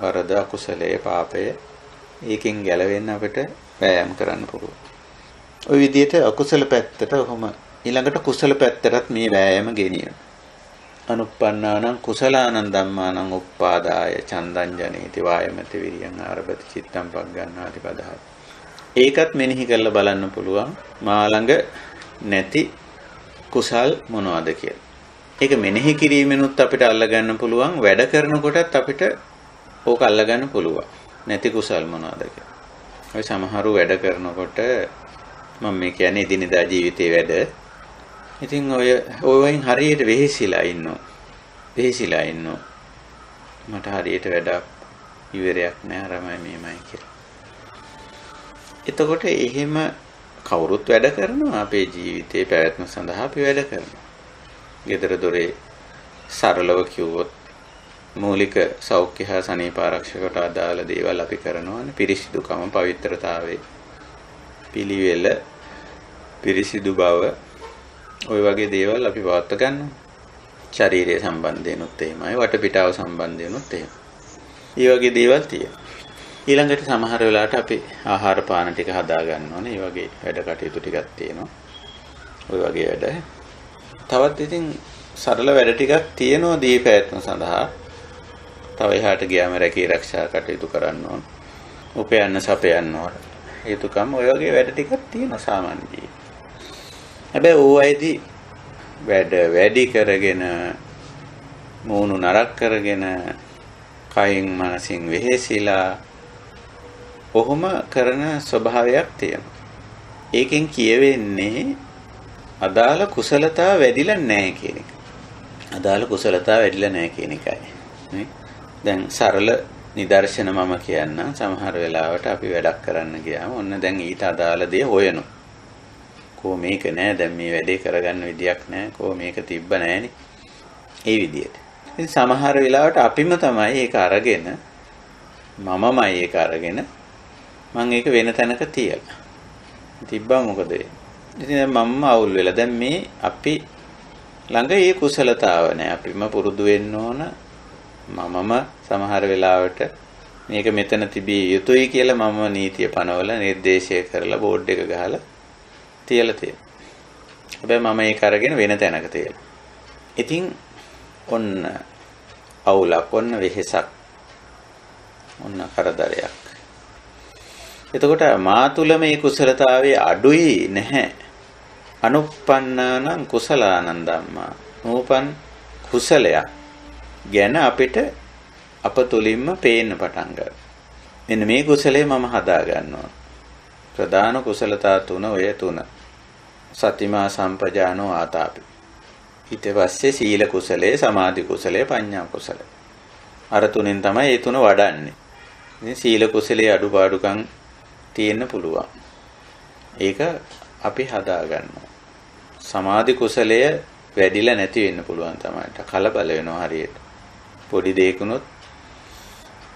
A: වරද අකුසලයේ පාපය ඒකෙන් ගැලවෙන්න අපිට වෑයම් කරන්න පුළුවන්. ওই විදිහට අකුසල පැත්තට ඔහොම ඊළඟට කුසල පැත්තටත් මේ වෑයම ගෙනියන. අනුප්පන්නානං කුසලානං ධම්මානං උප්පාදාය චන්දං ජනේති වායමති විරියං ආරභති චිත්තං පග්ගන්නාති පදහත්. ඒකත් මෙනෙහි කරලා බලන්න පුළුවන් මා ළඟ නැති කුසල් මොනවද කියලා. ඒක මෙනෙහි කිරීමෙනුත් අපිට අල්ලගන්න පුළුවන් වැඩ කරනකොටත් අපිට ඕක අල්ලගන්න පුළුවන්. නැති කුසල් මොනවද කියලා. ඔය සමහරු වැඩ කරනකොට මම මේ කියන්නේ එදිනෙදා ජීවිතේ වැඩ. ඉතින් ඔය ඔය වයින් හරියට වෙහෙසිලා ඉන්නවා. වෙහෙසිලා ඉන්නවා. මට හරියට වැඩක් ඉවරයක් නෑ අරමයි මේමයි කියලා. එතකොට එහෙම කවුරුත් වැඩ කරනවා අපේ ජීවිතේ පැවැත්ම සඳහා අපි වැඩ කරනවා. gedara dore සරලව කිව්වොත් මූලික සෞඛ්‍ය හා සනීප ආරක්ෂකට අදාළ දේවල් අපි කරනවානේ පිරිසිදුකම පවිත්‍රතාවය පිළිවෙල පිරිසිදු බව ওই වගේ දේවල් අපි පවත් ගන්නවා ශරීරය සම්බන්ධයෙන්ුත් එහෙමයි වටපිටාව සම්බන්ධයෙන්ුත් එහෙම. මේ වගේ දේවල් තියෙනවා. ඊළඟට සමහර වෙලාවට අපි ආහාර පාන ටික හදා ගන්න ඕනේ. මේ වගේ වැඩ කටයුතු ටිකක් තියෙනවා. ওই වගේ වැඩ. තවත් ඉතින් සරල වැඩ ටිකක් තියෙනවා දීපෑත්ම සඳහා. තව එහාට ගියාම රැකී ආරක්ෂා කටයුතු කරන්න ඕන. උපයන්න සපයන්න ඕන. හේතුකම් ඔය වගේ වැඩ ටිකක් තියෙනවා සාමාන්‍ය හැබැයි ඕවයිදී වැඩ වැඩි කරගෙන මූණු නරක් කරගෙන කයින් මනසින් වෙහෙසිලා කොහොම කරන ස්වභාවයක් තියෙනවා. ඒකෙන් කියවෙන්නේ අදාළ කුසලතා වැඩිලා නැහැ කියන එක. අදාළ කුසලතාව වැඩිලා නැහැ කියන එකයි. නේ? දැන් සරල නිදර්ශන මම කියන්නම් සමහර වෙලාවට අපි වැඩක් කරන්න ගියාම ඔන්න දැන් ඊට අදාළ දේ හොයනු. කෝ මේක නෑ දැන් මේ වැඩේ කරගන්න විදියක් නෑ කෝ මේක තිබ්බ නෑනේ. ඒ විදියට. ඉතින් සමහර වෙලාවට අපිම තමයි ඒක අරගෙන මමමයි ඒක අරගෙන මම ඒක වෙන තැනක තියලා. තිබ්බා මොකද වෙන්නේ? ඉතින් මම්ම අවුල් වෙලා දැන් මේ අපි ළඟ ඒ කුසලතාව නැහැ. අපිම පුරුදු වෙන්න ඕන. මමම සමහර වෙලාවට මේක මෙතන තිබිය යුතුයි කියලා මම නීතිය පනවල නිර්දේශය කරලා බෝඩ් එක ගහලා තියලා තියෙනවා. හැබැයි මම ඒක අරගෙන වෙන තැනක තියලා. ඉතින් ඔන්න අවුලක් ඔන්න වෙහෙසක් ඔන්න කරදරයක්. එතකොට මා තුල මේ කුසලතාවයේ අඩුයි නැහැ. අනුප්පන්නානං කුසලානං ධම්මා. නූපන් කුසලයක් ගැන අපිට අප තුලින්ම පේන්න පටන් ගන්නවා. මෙන්න මේ කුසලයේ මම හදා ගන්නවා. ප්‍රධාන කුසලතා තුන ඔය තුන. සතිමා සම්පජානෝ ආතාපි. ඊට පස්සේ සීල කුසලයේ සමාධි කුසලයේ පඤ්ඤා කුසලයේ. අර තුනෙන් තමයි ඒ තුන වඩන්නේ. ඉතින් සීල කුසලයේ අඩුපාඩුකම් තියෙන්න පුළුවන්. ඒක අපි හදා ගන්නවා. සමාධි කුසලය වැඩිලා නැති වෙන්න පුළුවන් තමයි. කලබල වෙනවා හරියට. පොඩි දෙයකුනොත්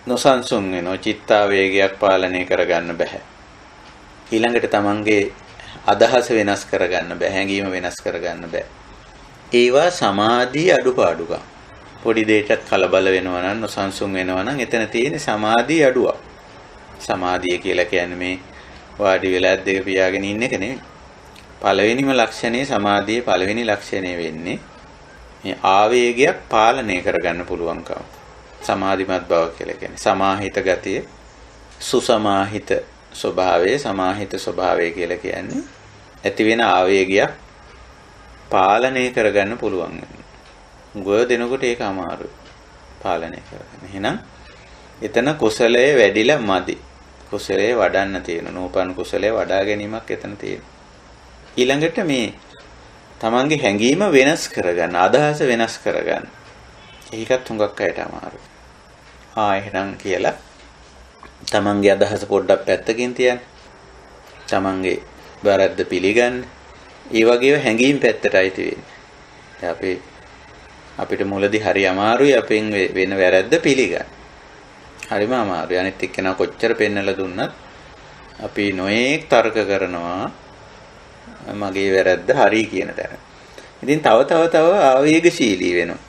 A: නොසන්සුන් වෙනවා. චිත්තාවේගයක් පාලනය කරගන්න බෑ. ඊළඟට තමන්ගේ අදහස වෙනස් කරගන්න බෑ. හැඟීම වෙනස් කරගන්න බෑ. ඒවා සමාධි අඩුපාඩුකම්. පොඩි දෙයකට කලබල වෙනවා නම් නොසන්සුන් වෙනවා නම් එතන තියෙන සමාධි අඩුවක්. සමාධිය කියලා කියන්නේ මේ වාඩි වෙලා දෙක පියාගෙන ඉන්න එක නෙවෙයි. පළවෙනිම ලක්ෂණේ සමාධියේ පළවෙනි ලක්ෂණය වෙන්නේ මේ ආවේගයක් පාලනය කරගන්න පුළුවන්කම. සමාධිමත් බව කියලා කියන්නේ. සමාහිත ගතිය, සුසමාහිත ස්වභාවය, සමාහිත ස්වභාවය කියලා කියන්නේ ඇති වෙන ආවේගයක් පාලනය කරගන්න පුළුවන් වෙනවා. ගොය දෙනකොට ඒක අමාරුයි. පාලනය කරගන්න. එහෙනම් එතන කුසලයේ වැඩිලා මදි. කුසලයේ වඩන්න තියෙන නූපන් කුසලයේ වඩා ගැනීමක් එතන තියෙනවා. ඊළඟට මේ තමන්ගේ හැඟීම වෙනස් කරගන්න අදහස වෙනස් කරගන්න. ඒකත් හුඟක් අයට අමාරුයි. ආ එහෙනම් කියලා තමන්ගේ අදහස පොඩ්ඩක් පැත්තකින් තියන්න. තමන්ගේ වැරද්ද පිළිගන්න. ඒ වගේම හැඟීම් පැත්තටයි තියෙන්නේ. අපි අපිට මුලදී හරි අමාරුයි අපෙන් වෙන වැරද්ද පිළිගන්න. හරිම අමාරුයි. අනිත් එක්කෙනා කොච්චර පෙන්නලා දුන්නත් අපි නොයේක් තර්ක කරනවා මගේ වැරද්ද හරි කියන තැන. ඉතින් තව තව තව ආවේගශීලී වෙනවා.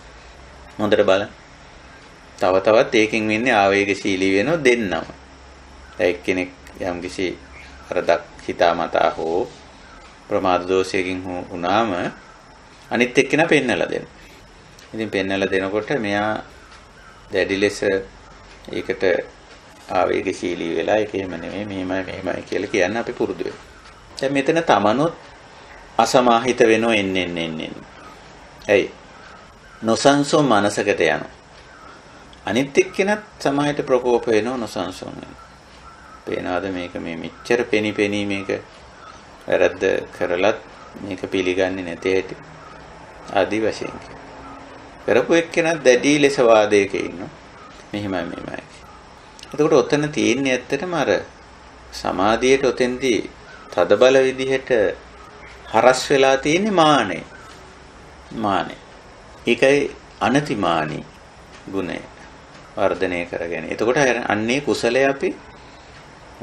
A: හොඳට බලන්න. තව තවත් ඒකෙන් වෙන්නේ ආවේගශීලී වෙනව දෙන්නම. එක්කෙනෙක් යම්කිසි අරදක් හිතාමතා හෝ ප්‍රමාද දෝෂයකින් වුණාම අනිත් එක්කෙනා පෙන්නලා දෙනවා. ඉතින් පෙන්නලා දෙනකොට මෙයා දැඩි ලෙස ඒකට ආවේගශීලී වෙලා ඒක එහෙම නෙමෙයි මෙහෙමයි මෙහෙමයි කියලා කියන්න අපි පුරුදු වෙනවා. දැන් මෙතන තමනුත් අසමාහිත වෙනව එන්නේ එන්නේ. ඇයි? නොසන්සුන් මනසකට යනවා. අනිත් එක්කෙනත් සමාහිත ප්‍රකෝප වෙනව නොසන්සුන් වෙනවා. පේනවාද මේක මේ මෙච්චර පෙනි පෙනී මේක වැරද්ද කරලත් මේක පිළිගන්නේ නැති ඇති. ආදි වශයෙන්. කරපු එක්කෙනත් දැඩි ලෙස වාදයක ඉන්නවා. මෙහෙමයි මෙහෙමයි. එතකොට ඔතන තියෙන්නේ ඇත්තටම අර සමාධියට ඔතෙන්දී තදබල විදිහට හරස් වෙලා තියෙන්නේ මානෙ. මානෙ. ඒකයි අනතිමානී ගුණය වර්ධනය කරගෙන. එතකොට අන්නේ කුසලයේ අපි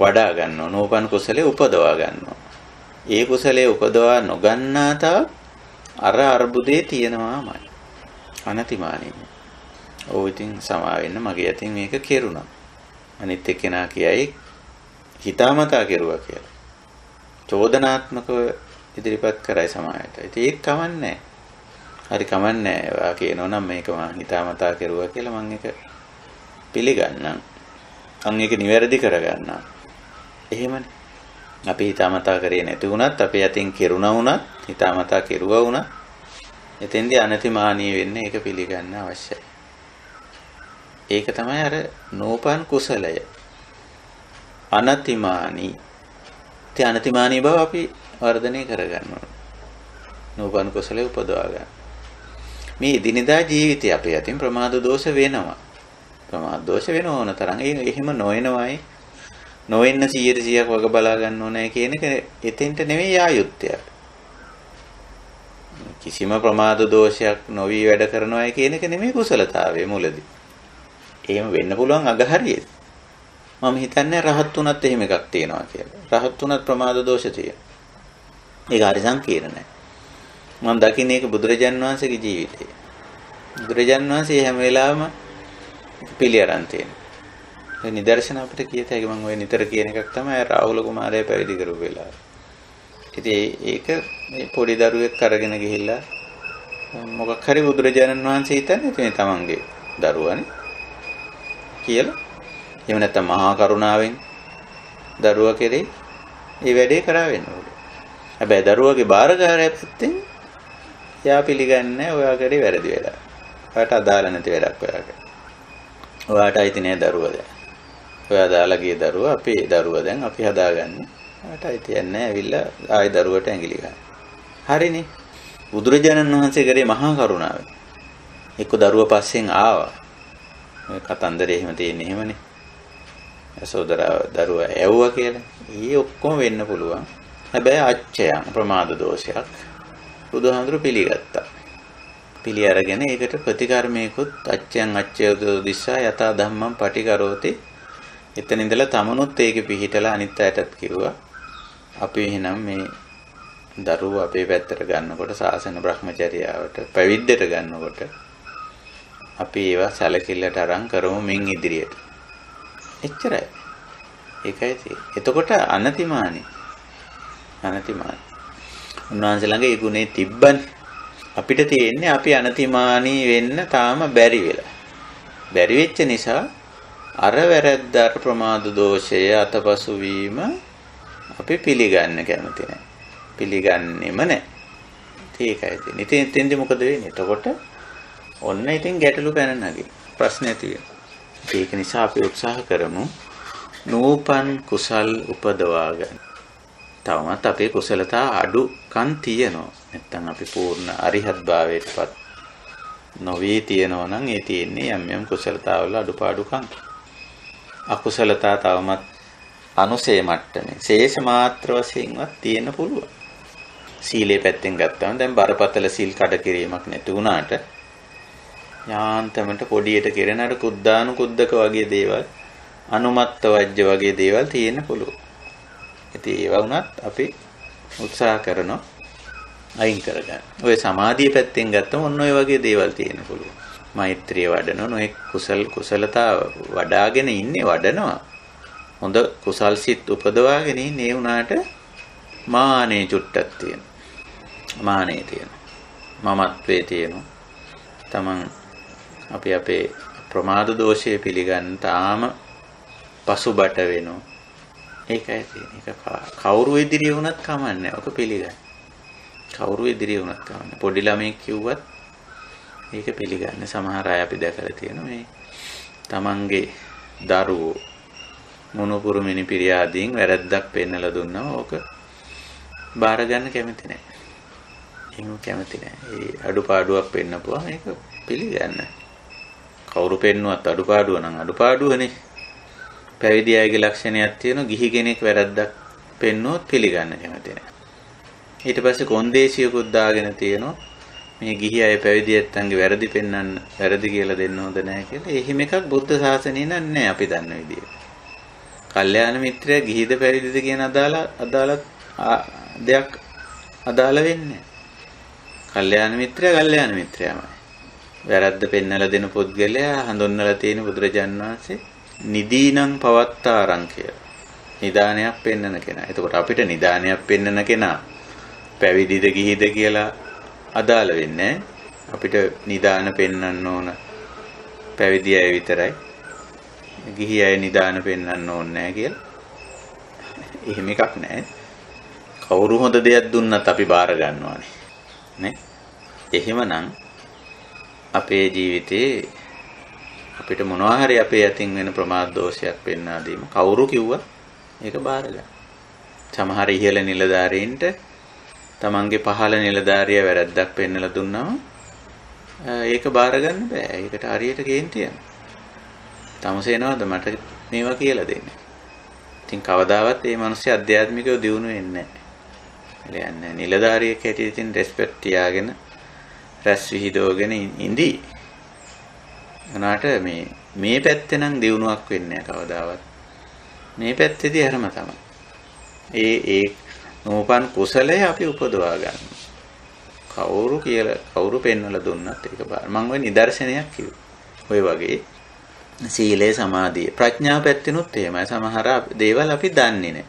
A: වඩා ගන්නවා. නෝපන් කුසලයේ උපදවා ගන්නවා. ඒ කුසලයේ උපදවා නොගන්නා තා අර අර්බුදේ තියෙනවාමයි. අනතිමානී. ඔව් ඉතින් සමා වෙන්න මගේ අතින් මේක කෙරුණා. අනිත් එක්කෙනා කියයි හිතාමතා කෙරුවා කියලා. චෝදනාත්මකව ඉදිරිපත් කරයි සමාජයට. ඉතින් ඒක කමන්නේ හරි කමන්නේ ඔයා කියනවා නම් මේක මං හිතාමතා කරුවා කියලා මං ඒක පිළිගන්නම්. අන් ඒක නිවැරදි කරගන්නම්. එහෙමනේ. අපි හිතාමතා කරේ නැති වුණත් අපි අතින් කෙරුණා වුණත් හිතාමතා කෙරුවා වුණත් එතෙන්දී අනතිමානීය වෙන්නේ ඒක පිළිගන්න අවශ්‍යයි. ඒක තමයි අර නෝපන් කුසලය. අනතිමානී ඒ අනතිමානී බව අපි වර්ධනය කරගන්න ඕන. නූපන් කුසලයේ උපදවා ගන්න. මේ දිනදා ජීවිතය අපේ අතින් ප්‍රමාද දෝෂ වෙනවා. ප්‍රමාද දෝෂ වෙන ඕන තරම්. ඒ එහෙම නොවනවයි. නොවෙන්න 100%ක් වග බලා ගන්න ඕනේ කියන එක එතෙන්ට නෙවෙයි ආයුත්තය. කිසිම ප්‍රමාද දෝෂයක් නොවි වැඩ කරනවා කියන එක නෙමෙයි කුසලතාවය මුලදී. එහෙම වෙන්න පුළුවන් අගහරියෙත්. මම හිතන්නේ රහත් උනත් එහෙම එකක් තියෙනවා කියලා. රහත් උනත් ප්‍රමාද දෝෂ තියෙනවා. ඒක හරි සංකීර්ණයි. මම දකින්නේ ඒක බුදුරජාන් වහන්සේගේ ජීවිතේ. බුදුරජාන් වහන්සේ හැම වෙලාවෙම පිළි අරන් තියෙනවා. ඒ නිදර්ශන අපිට කියත හැකි මම ඔය නිතර කියන එකක් තමයි රාහුල කුමාරයා පැවිදි කරපු වෙලාව. ඉතින් ඒක මේ පොඩි දරුවෙක් අරගෙන ගිහිල්ලා මොකක් හරි බුදුරජාණන් වහන්සේ හිතන්නේ ඉතින් තමන්ගේ දරුවානේ කියලා. එහෙම නැත්නම් මහා කරුණාවෙන් දරුවා කෙරේ මේ වැඩේ කරා වෙන්න ඕනේ. හැබැයි දරුවගේ බාරගාරය පැත්තෙන් යා පිළිගන්නේ ඔයා කරේ වැරදි වෙලා. ඔයාට අදාළ නැති වැඩක් ඔයාට. ඔයාට අයිති නෑ දරුවා දැන්. ඔයා දාලා ගිය දරුවා අපේ දරුවා දැන් අපි හදාගන්නේ. ඔයාට අයිති නැහැ ඇවිල්ලා ආයි දරුවට ඇඟිලි ගන්න. හරිනේ. බුදුරජාණන් වහන්සේ කරේ මහා කරුණාවෙන්. එක්ක දරුවා පස්සෙන් ආවා. ඔය කතන්දරේ එහෙම තියෙන්නේ එහෙමනේ. සෝදරා දරුවා ඇව්වා කියලා. ඊ ඔක්කොම වෙන්න පුළුවන්. හැබැයි අච්චයන් ප්‍රමාද දෝෂයක්. බුදුහාමුදුරු පිළිගත්තා. පිළි අරගෙන ඒකට ප්‍රතිකර්මයකුත් අච්චයන් අච්චයෝ දිස්සා යථා ධම්මං පටිකරෝති. එතන ඉඳලා තමනුත් ඒකේ පිහිටලා අනිත් අයටත් කිව්වා. අපි එහෙනම් මේ දරුවෝ අපේ පැත්තට ගන්නකොට සාසන බ්‍රහ්මචර්යාවට පැවිද්දට ගන්නකොට අපි ඒවා සැලකිල්ලට අරන් කරමු මින් ඉදිරියට. එච්චරයි. ඒකයි තියෙන්නේ. එතකොට අනතිමානි. අනතිමානි. උන්වහන්සේ ළඟ ඒ ගුණේ තිබ්බනේ. අපිට තියෙන්නේ අපි අනතිමානී වෙන්න තාම බැරි වෙලා. බැරි වෙච්ච නිසා අර වැරද්ද අර ප්‍රමාද දෝෂය අතපසු වීම අපි පිළිගන්න කැමති නැහැ. පිළිගන්නෙම නැහැ. ඒකයි තියෙන්නේ. ඉතින් එතෙන්දි මොකද වෙන්නේ? එතකොට ඔන්න ඉතින් ගැටලු පැන නැගි. ප්‍රශ්නේ තියෙනවා. ඒක නිසා අපි උත්සාහ කරමු නූපන් කුසල් උපදවා ගන්න. තවමත් අපේ කුසලතා අඩුකම් තියෙනවා. නැත්තම් අපි පූර්ණ අරිහත් භාවයටපත් නොවේ තියෙනවා නම් ඒ තියෙන්නේ යම් යම් කුසලතාවල අඩුපාඩුකම්. අකුසලතා තවමත් අනුසේ මට්ටමේ ශේෂ මාත්‍ර වශයෙන්වත් තියෙන්න පුළුවන්. සීලේ පැත්තෙන් ගත්තාම දැන් බරපතල සීල් කඩ කිරීමක් නැති වුණාට යාන්තමට පොඩියට කෙරෙන අර කුද්දානු කුද්දක වගේ දේවල් අනුමත්ත වජ්‍ය වගේ දේවල් තියෙන්න පුළුවන්. ඉතින් ඒවා වුණත් අපි උත්සාහ කරනවා අයින් කරගන්න. ඔය සමාධිය පැත්තෙන් ගත්තම ඔන්න ඔය වගේ දේවල් තියෙන්න පුළුවන්. මෛත්‍රිය වඩන නොඑක් කුසල කුසලතා වඩාගෙන ඉන්නේ වඩනවා. හොඳ කුසල් සිත් උපදවාගෙන ඉන්නේ ඒ වුණාට මානේ චුට්ටක් තියෙනවා. මානේ තියෙනවා. මමත්වේ තියෙනවා. තමන් අපි අපේ ප්‍රමාද දෝෂය පිළිගන්න තාම පසුබට වෙනවා. ඒකයි තියෙන්නේ. ඒක කවුරු ඉදිරියේ වුණත් කමන්නේ. ඔක පිළිගන්න. කවුරු ඉදිරියේ වුණත් කමන්නේ. පොඩි ළමෙක් කිව්වත් ඒක පිළිගන්න. සමහර අය අපි දැකලා තියෙනවා මේ තමන්ගේ දරුවෝ මොනපුරු මිනිපිරියාදීන් වැරද්දක් පෙන්නලා දුන්නා ඕක බාර ගන්න කැමති නැහැ. එහෙම කැමති නැහැ. ඒ අඩුපාඩුවක් පෙන්නපුවා මේක පිළිගන්න. කවුරු පෙන්නුවත් අඩුපාඩුව නම් අඩුපාඩුවනේ. පැවිදි අයගේ ලක්ෂණයක් තියෙනවා ගිහි කෙනෙක් වැරද්දක් පෙන්නුවොත් පිළිගන්න කැමති නැහැ. ඊට පස්සේ කොන්දේසියකුත් දාගෙන තියෙනවා මේ ගිහි අය පැවිදි ඇත්තන්ගේ වැරදි පෙන්වන්න වැරදි කියලා දෙන්න හොඳ නැහැ කියලා. එහෙම එකක් බුද්ධ ශාසනයේ නැහැ අපි දන්න විදියට. කල්යාණ මිත්‍රයා ගිහිද පැවිදිද කියන අදාළ අදාළ දෙයක් අදාළ වෙන්නේ කල්යාණ මිත්‍රයා කල්යාණ මිත්‍රයාමයි. වැරද්ද පෙන්නලා දෙන පුද්ගලයා හඳුන්වලා තියෙන බුදුරජාන් වහන්සේ නිදීනං පවත්තාරං කියලා. නිදානයක් පෙන්නන කෙනා. එතකොට අපිට නිදානයක් පෙන්නන කෙනා පැවිදිද ගිහිද කියලා අදාළ වෙන්නේ අපිට නිදාන පෙන්වන්න ඕන පැවිදි අය විතරයි. ගිහි අය නිදාන පෙන්වන්න ඕනේ නැහැ කියලා. එහෙම එකක් නැහැ. කවුරු හොඳ දෙයක් දුන්නත් අපි බාර ගන්නවානේ. නේ? එහෙමනම් අපේ ජීවිතේ අපිට මොනවා හරි අපේ අතින් වෙන ප්‍රමාද දෝෂයක් පෙන්වා දීම කවුරු කිව්වා ඒක බාර ගන්න. සමහර ඉහළ නිලධාරීන්ට තමන්ගේ පහළ නිලධාරිය වැරද්දක් පෙන්නලා දුන්නාම ඒක බාර ගන්න බෑ. ඒකට හරියට කේන්ති යනවා. තමසේනවද මට මේවා කියලා දෙන්නේ. ඉතින් කවදාවත් මේ මිනිස්සු අධ්‍යාත්මිකව දියුණු වෙන්නේ නැහැ. එලයන්නේ නිලධාරියෙක් හැටියට ඉතින් රෙස්පෙක්ට් තියාගෙන රැස් විහිදවගෙන ඉඳී. උනාට මේ මේ පැත්තේ නම් දියුණුවක් වෙන්නේ කවදාවත්. මේ පැත්තේදී හැරම තමයි. ඒ ඒ නෝපන් කුසලයේ අපි උපදවා ගන්නවා. කවුරු කියලා කවුරු පෙන්වලා දුන්නත් ඒක බාර. මම ওই නිදර්ශනයක් කිව්වා. ඔය වගේ සීලේ සමාධිය ප්‍රඥා පැත්තිනුත් එහෙමයි. සමහර දේවල් අපි දන්නේ නැහැ.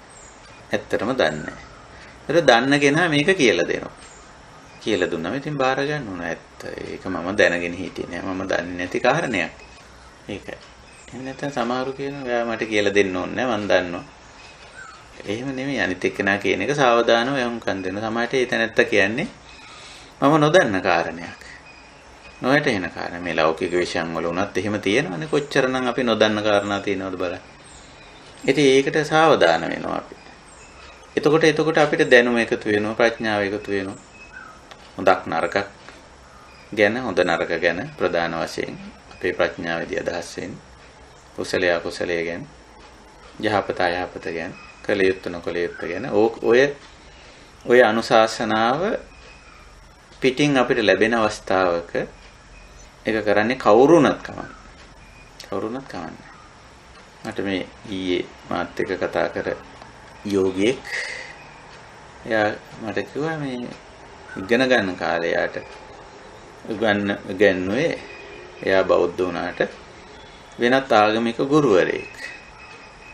A: ඇත්තටම දන්නේ නැහැ. ඒක දන්න කෙනා මේක කියලා දෙනවා. කියලා දුන්නම ඉතින් බාර ගන්න ඕන ඇත්ත. ඒක මම දැනගෙන හිටියේ නෑ. මම දන්නේ නැති කාරණයක්. ඒකයි. එහෙම නැත්නම් සමහරු කියනවා ඔයා මට කියලා දෙන්න ඕනේ නෑ මම දන්නවා. එහෙම නෙමෙයි අනිත් එක්කෙනා කියන එක සාවධානව යොමුකන් දෙන්න. සමහරට ඒ තැනත්ත කියන්නේ මම නොදන්න කාරණයක්. නොයටෙන කාරණා මේ ලෞකික විෂයන් වල උනත් එහෙම තියෙනවනේ කොච්චරනම් අපි නොදන්න කාරණා තියෙනවද බලන්න. ඉතින් ඒකට සාවධාන වෙනවා අපි. එතකොට එතකොට අපිට දැනුම එකතු වෙනවා ප්‍රඥාව එකතු වෙනවා. හොඳක් නරකක් ගැන හොඳ නරක ගැන ප්‍රධාන වශයෙන් අපේ ප්‍රඥාවේදී අදහස් වෙන්නේ කුසලයේ අකුසලයේ ගැන යහපත අයහපත ගැන කළ යුත්ත නොකළ යුත්ත ගැන. ඔය ඔය අනුශාසනාව පිටින් අපිට ලැබෙන අවස්ථාවක ඒක කරන්නේ කවුරුණත් කමන්නේ. කවුරුණත් කමන්නේ. මට මේ ඊයේ මාත් එක්ක කතා කර යෝගියෙක් එයා මට කිව්වා මේ ඉගෙන ගන්න කාලේ යාට උගන්න ඉගෙනුවේ එයා බෞද්ධ වුණාට වෙනත් ආගමික ගුරුවරයෙක්.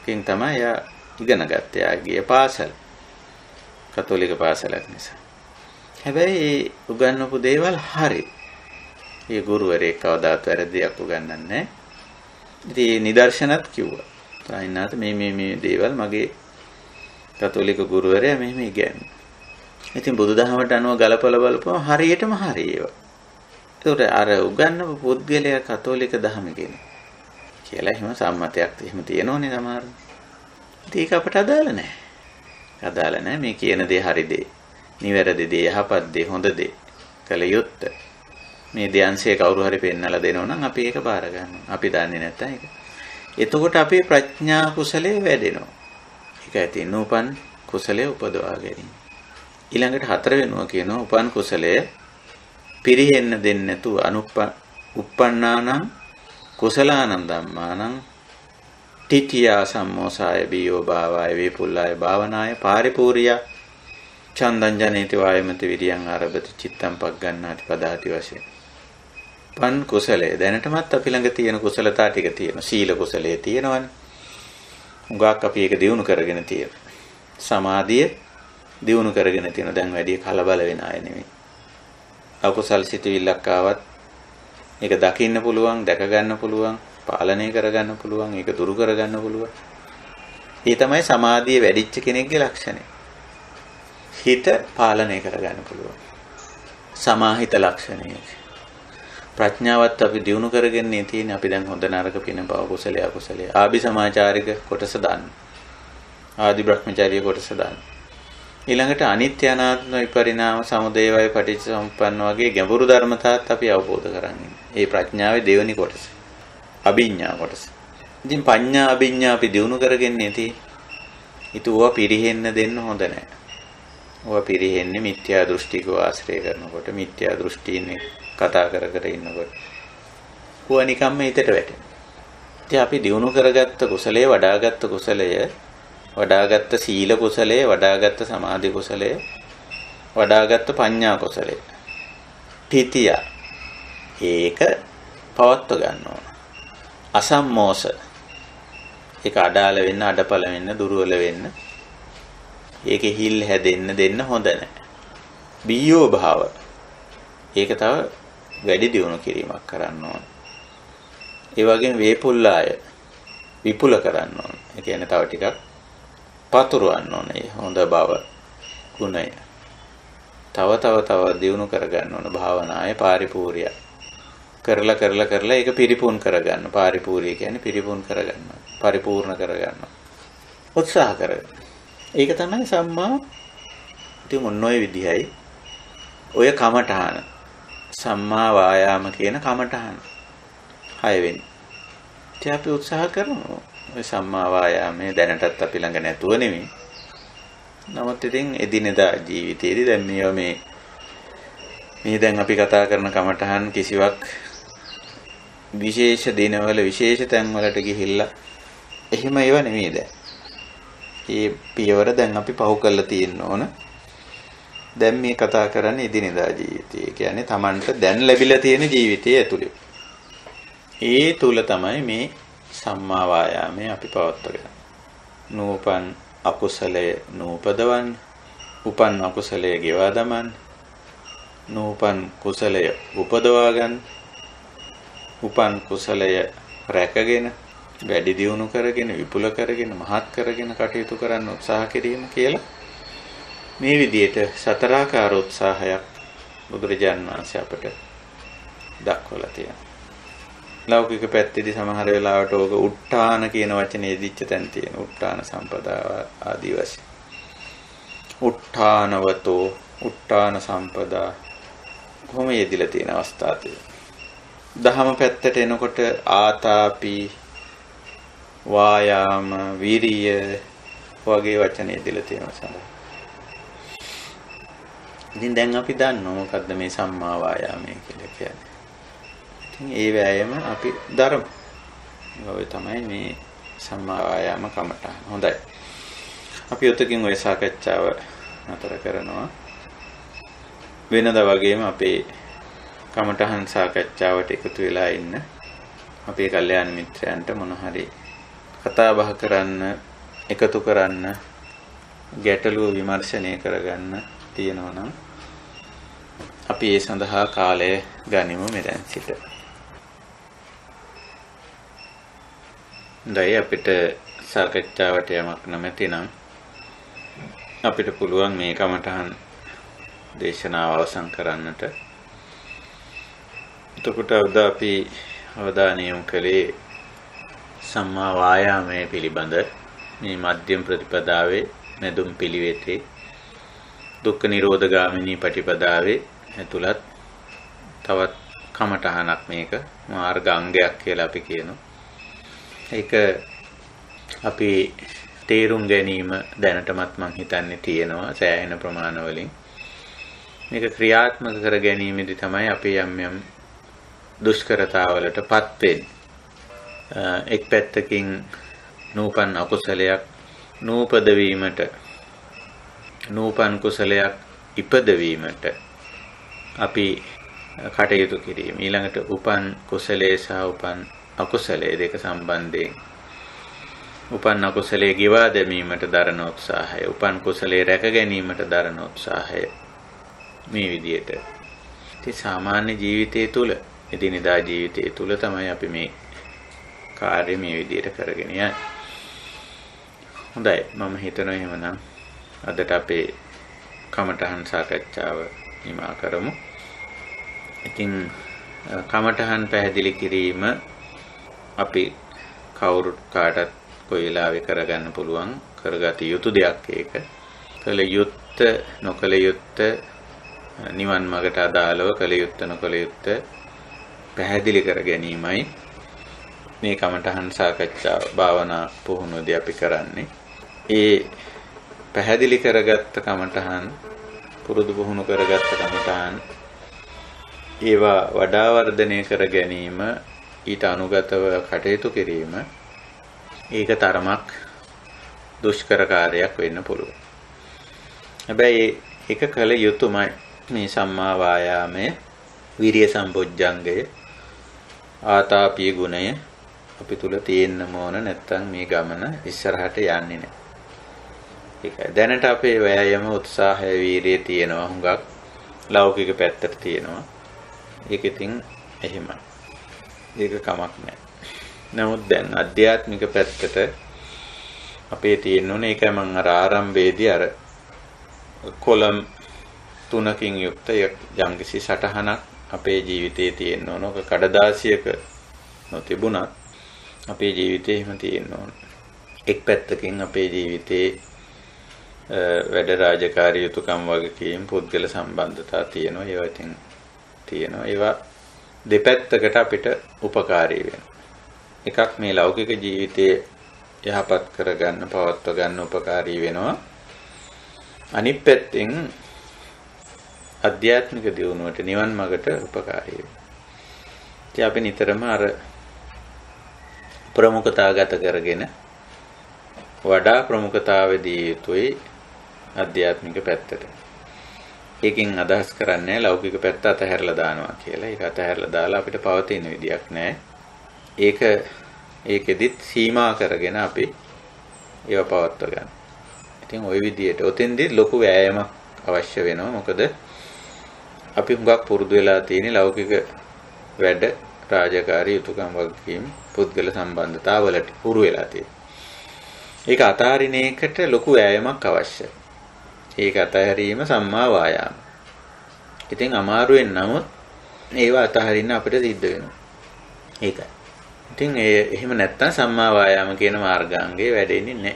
A: කින් තමයි එයා ඉගෙන ගත්තේ. එයා ගිය පාසල. කතෝලික පාසලක් නිසා. හැබැයි ඒ උගන්වපු දේවල් හරි. ඒ ගුරුවරයෙක් කවදාත් වැරදියක් උගන්වන්නේ නැහැ. ඉතින් නිදර්ශනත් කිව්වා. තායිනාත මේ මේ මේ දේවල් මගේ කතෝලික ගුරුවරයා මෙහෙම ඉගැන්වුවා. ඉතින් බුදුදහමට අනුව ගලපලා බලපුවම හරියටම හරි ඒවා. ඒකට අර උගන්වපු පුද්ගලයා කතෝලික දහම කෙනෙක් කියලා එහෙම සම්මතයක් එහෙම තියෙනෝනේ සමහර. ඉතින් ඒක අපට අදාළ නැහැ. අදාළ නැහැ මේ කියන දේ හරි දේ. නිවැරදි දේ යහපත් දේ හොඳ දේ. කළ යුත්තේ. මේ ධ්‍යාන්සේ කවුරු හරි පෙන්නලා දෙනෝ නම් අපි ඒක බාර ගන්නවා. අපි දන්නේ නැත්නම් ඒක. එතකොට අපේ ප්‍රඥා කුසලයේ වැඩෙනවා. ඒකයි තියෙන උපන් කුසලයේ උපදවා ගැනීම. ඊළඟට හතර වෙනවා කියනවා උපන් කුසලය පිරිහෙන්න දෙන්නේ නැතුව අනුප්ප uppannānaṁ කුසලානං ධම්මානං තිතියා සම්මෝසාය බියෝ භාවාය වේපුල්ලාය භාවනාය පාරිපූර්ය චන්දං ජනේති වායමති විරියං ආරබති චිත්තම් පග්ගන්නාති පදාති වශයෙන්. පන් කුසලයේ දැනටමත් අපි ළඟ තියෙන කුසලතා ටික තියෙනවා. සීල කුසලයේ තියෙනවනේ. උගාක් අපි ඒක දිනු කරගෙන තියෙනවා. සමාධිය දියුණු කරගෙන තියෙන දැන් වැඩි කලබල වෙන අය නෙමෙයි. අකුසල් සිතුවිල්ලක් ආවත් ඒක දකින්න පුළුවන්, දැක ගන්න පුළුවන්, පාලනය කරගන්න පුළුවන්, ඒක දුරු කරගන්න පුළුවන්. ඒ තමයි සමාධිය වැඩිච්ච කෙනෙක්ගේ ලක්ෂණය. හිත පාලනය කරගන්න පුළුවන්. සමාහිත ලක්ෂණය. ප්‍රඥාවත් අපි දියුණු කරගෙන තියෙන අපි දැන් හොඳ නරක පින බව කුසලයේ අකුසලයේ ආභි සමාචාරික කොටස දාන්න. ආදි බ්‍රහ්මචාරිය කොටස දාන්න. ඊළඟට අනිත්‍ය අනාත්ම විපරිණාම සමුදය වය පටිච්චසමුප්පන්න වගේ ගැඹුරු ධර්මතාවත් අපි අවබෝධ කරගන්න. ඒ ප්‍රඥාවේ දෙවෙනි කොටස. අභිඥා කොටස. ඉතින් පඤ්ඤා අභිඥා අපි දිනු කරගෙන නැති. ඊටුවා පිරිහෙන්න දෙන්න හොඳ නැහැ. ඕවා පිරිහෙන්නේ මිත්‍යා දෘෂ්ටිකව ආශ්‍රය කරනකොට මිත්‍යා දෘෂ්ටීන් කතා කර කර ඉන්නකොට. ඌවා නිකම්ම හිතට වැටෙනවා. ඉතින් අපි දිනු කරගත්ත කුසලයේ වඩාගත්ත කුසලය වඩාගත්ත සීල කුසලයේ වඩාගත්ත සමාධි කුසලයේ වඩාගත්ත පඤ්ඤා කුසලයේ තිතිය ඒක පවත්ව ගන්න ඕන අසම්මෝස. ඒක අඩාල වෙන්න අඩපල වෙන්න දුර්වල වෙන්න. ඒකේ හිල් හැදෙන්න දෙන්න හොඳ නැහැ. බියෝ භාව. ඒක තව වැඩි දියුණු කිරීමක් කරන්න ඕන. ඒ වගේම වේපුල්ලාය විපුල කරන්න ඕන. ඒ කියන්නේ තව ටිකක් පතුරවන්න ඕනේ හොඳ බව ගුණය. තව තව තව දියුණු කරගන්න ඕන භාවනායේ පාරිපූර්ය. කරලා කරලා කරලා ඒක පිරිපුන් කරගන්න. පාරිපූර්ය කියන්නේ පිරිපුන් කරගන්න. පරිපූර්ණ කරගන්න. උත්සාහ කරගන්න. ඒක තමයි සම්මා ඉතින් මොන ඔය විදිහයි ඔය කමඨාන සම්මා වායාම කියන කමටහන. හයවෙනි. ඉතින් අපි උත්සාහ කරමු. ඔය සම්මා වායාමයේ දැනටත් අපි ළඟ නැතුව නෙමෙයි. නමුත් ඉතින් එදිනෙදා ජීවිතයේදී දැන් මේවා මේ මේ දැන් අපි කතා කරන කමටහන් කිසිවක් විශේෂ දිනවල විශේෂ තැන්වලට ගිහිල්ලා එහෙම ඒවා නෙමෙයි දැන්. මේ පියවර දැන් අපි පහු කරලා තියෙන්න ඕන. දැන් මේ කතා කරන්නේ එදිනෙදා ජීවිතය. කියන්නේ Tamanට දැන් ලැබිලා තියෙන ජීවිතය ඇතුළේ. ඒ තුල තමයි මේ සම්මා වායාමය අපි පවත්වගෙන. නූපන් අකුසලය නූපදවන්න, උපන් අකුසලය ගෙවා දමන්න, නූපන් කුසලය උපදවා ගන්න, උපන් කුසලය රැකගෙන වැඩි දියුණු කරගෙන විපුල කරගෙන මහත් කරගෙන කටයුතු කරන්න උත්සාහ කිරීම කියලා මේ විදිහට සතරාකාර උත්සාහයක් බුදුරජාන් වහන්සේ අපට දක්වලා තියෙනවා. ලෞකික පැත්තේදී සමහර වෙලාවට ඕක උට්ටාන කියන වචනේ දිච්ච තැන් තියෙන උට්ටාන සම්පදාව ආදී වශයෙන්. උට්ටානවතෝ උට්ටාන සම්පදා කොහොම යෙදිලා තියෙන අවස්ථා තියෙනවා. දහම පැත්තට එනකොට ආතාපි වායාම විරිය වගේ වචන යෙදිලා තියෙනවා සඳහන්. ඉතින් දැන් අපි දන්නවා මොකද්ද මේ සම්මා වායාමය කියලා කියන්නේ. ඉතින් ඒ වෑයම අපි දරමු. ඔය තමයි මේ සම්මා වායාම කමටහන. හොඳයි. අපි උතකින් ওই සාකච්ඡාව නතර කරනවා. වෙනදා වගේම අපේ කමටහන් සාකච්ඡාවට එකතු වෙලා ඉන්න අපේ කල්යාණ මිත්‍රයන්ට මොන හරි කතා බහ කරන්න එකතු කරන්න ගැටලුව විමර්ශනය කරගන්න තියෙනවා නම් අපි ඒ සඳහා කාලය ගනිමු මෙතෙන් සිට. දැයි අපිට සාකච්ඡාවට යමක් නැමැති නම් අපිට පුළුවන් මේ කමටහන් දේශනාව අවසන් කරන්නට. එතකොට අද අපි අවධානය යොමු කළේ සම්මා වායාමයේ පිළිබඳ මේ මධ්‍යම ප්‍රතිපදාවේ මෙදුම් පිළිවෙතේ දුක්ඛ නිරෝධ ගාමිනී පටිපදාවේ ඇතුළත් තවත් කමටහනක් මේක මාර්ග අංගයක් කියලා අපි කියනවා. ඒක අපි තේරුම් ගැනීම දැනටමත් මම හිතන්නේ තියෙනවා සෑහෙන ප්‍රමාණ වලින්. මේක ක්‍රියාත්මක කර ගැනීමේදී තමයි අපි යම් යම් දුෂ්කරතාවලටපත් වෙන්නේ. එක් පැත්තකින් නූපන් අකුසලයක් නූපද වීමට නූපන් කුසලයක් ඉපදවීමට අපි කටයුතු කිරීම. ඊළඟට උපන් කුසලයේ සහ උපන් අකුසලයේ දෙක සම්බන්ධයෙන්. උපන් අකුසලයේ ගෙවා දැමීමට දරන උත්සාහය උපන් කුසලයේ රැක ගැනීමට දරන උත්සාහය මේ විදිහට ඉතින් සාමාන්‍ය ජීවිතයේ තුල එදිනෙදා ජීවිතයේ තුල තමයි අපි මේ කාර්ය මේ විදිහට කරගෙන යන්නේ හොඳයි මම හිතනවා එහෙමනම් අදට අපේ කමඨහන් සාකච්ඡාව නිමා කරමු. ඉතින් කමඨහන් පැහැදිලි කිරීම අපි කවුරු කාටත් කොයි වෙලාවෙ කරගන්න පුළුවන් කරගත යුතු දෙයක් ඒක. කළ යුත්ත නොකළ යුත්ත නිවන් මාර්ගට අදාළව කළ යුත්ත නොකළ යුත්ත පැහැදිලි කර ගැනීමයි මේ කමඨහන් සාකච්ඡා භාවනා පුහුණුවේදී අපි කරන්නේ. ඒ පැහැදිලි කරගත්ත කමඨහන් පුරුදු පුහුණු කරගත්ත කමඨහන් ඒවා වඩා වර්ධනය කර ගැනීම ඊට අනුගතව කටයුතු කිරීම ඒක තරමක් දුෂ්කර කාර්යයක් වෙන්න පුළුවන්. හැබැයි ඒක කළ යුතුයමයි. මේ සම්මා වායාමයේ විරිය සම්පොජ්ජංගය ආතාපිය ගුණය අපි තුල තියෙන්න ඕන නැත්නම් මේ ගමන ඉස්සරහට යන්නේ නැහැ. ඒකයි. දැනට අපේ වෑයම උත්සාහය වීරිය තියෙනවා. හුඟක් ලෞකික පැත්තට තියෙනවා. ඒක ඉතින් එහෙමයි. ඒක කමක් නැහැ නමුත් දැන් අධ්‍යාත්මික පැත්තට අපේ තියෙන්න ඕනේ. ඒකයි මම අර ආරම්භයේදී අර කොලම් තුනකින් යුක්ත යම්කිසි සටහනක් අපේ ජීවිතයේ තියෙන්න ඕන. ඔක කඩදාසියක නොතිබුණත් අපේ ජීවිතේ එහෙම තියෙන්න ඕන. එක් පැත්තකින් අපේ ජීවිතේ වැඩ රාජකාරී යුතුයකම් වගකීම් පුද්ගල සම්බන්ධතා තියෙනවා. ඒවා ඉතින් තියෙනවා. ඒවා දෙපැත්තකට අපිට උපකාරී වෙනවා. එකක් මේ ලෞකික ජීවිතයේ යහපත් කරගන්න, පවත්ව ගන්න උපකාරී වෙනවා. අනිත් පැත්තෙන් අධ්‍යාත්මික දියුණුවට නිවන් මාර්ගට උපකාරී වෙනවා. ඉතින් අපි නිතරම අර ප්‍රමුඛතාගත කරගෙන වඩා ප්‍රමුඛතාවය දී යුතුයි ආධ්‍යාත්මික පැත්තට. ඒකෙන් අදහස් කරන්නේ ලෞකික පැත්ත අතහැරලා දානවා කියලා. ඒක අතහැරලා දාලා අපිට පවතින විදියක් නැහැ. ඒක ඒකෙදිත් සීමා කරගෙන අපි ඒව පවත්ව ගන්න. ඉතින් ওই විදියට ඔතෙන්දී ලොකු වෑයමක් අවශ්‍ය වෙනවා. මොකද අපි හුඟක් පුරුදු වෙලා තියෙන ලෞකික වැඩ රාජකාරී යුතුයකම් වගකීම් පුද්ගල සම්බන්ධතාවලට පුරු වෙලා තියෙනවා. ඒක අතාරින එකට ලොකු වෑයමක් අවශ්‍යයි. ඒක අතහැරීම සම්මා වායාම. ඉතින් අමාරුවෙන් නමුත් ඒව අතහරින්න අපිට සිද්ධ වෙනවා. ඒකයි. ඉතින් ඒ එහෙම නැත්තම් සම්මා වායාම කියන මාර්ගාංගේ වැඩෙන්නේ නැහැ.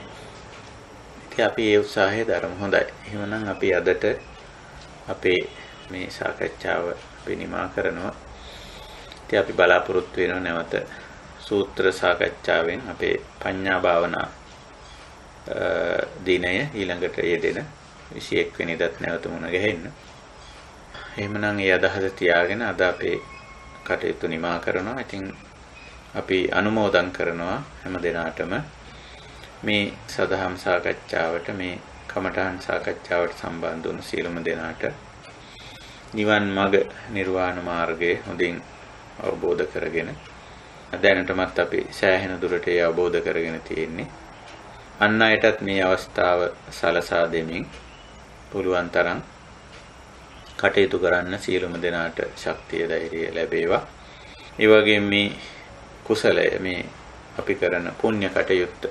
A: ඉතින් අපි ඒ උත්සාහය දරමු. හොඳයි. එහෙමනම් අපි අදට අපේ මේ සාකච්ඡාව අපි නිමා කරනවා. ඉතින් අපි බලාපොරොත්තු වෙනවා නැවත සූත්‍ර සාකච්ඡාවෙන් අපේ පඤ්ඤා භාවනා දිනය ඊළඟට යෙදෙන 21 වෙනිදාත් නැවත මුණ ගැහෙන්න. එහෙමනම් ඒ අදහස තියාගෙන අද අපේ කටයුතු නිමා කරනවා. ඉතින් අපි අනුමෝදන් කරනවා හැම දිනාටම මේ සදහම් සාකච්ඡාවට මේ කමඨාන් සාකච්ඡාවට සම්බන්ධ වුණු සියලුම දෙනාට නිවන් මඟ නිර්වාණ මාර්ගය හොඳින් අවබෝධ කරගෙන දැනටමත් අපි සෑහෙන දුරට ඒ අවබෝධ කරගෙන තියෙන්නේ අන් අයටත් මේ අවස්ථාව සලසා දෙමින් පුළුවන් තරම් කටයුතු කරන්න සියලුම දෙනාට ශක්තිය ධෛර්යය ලැබේවා. ඒ වගේම මේ කුසලය මේ අපි කරන පුණ්‍ය කටයුත්ත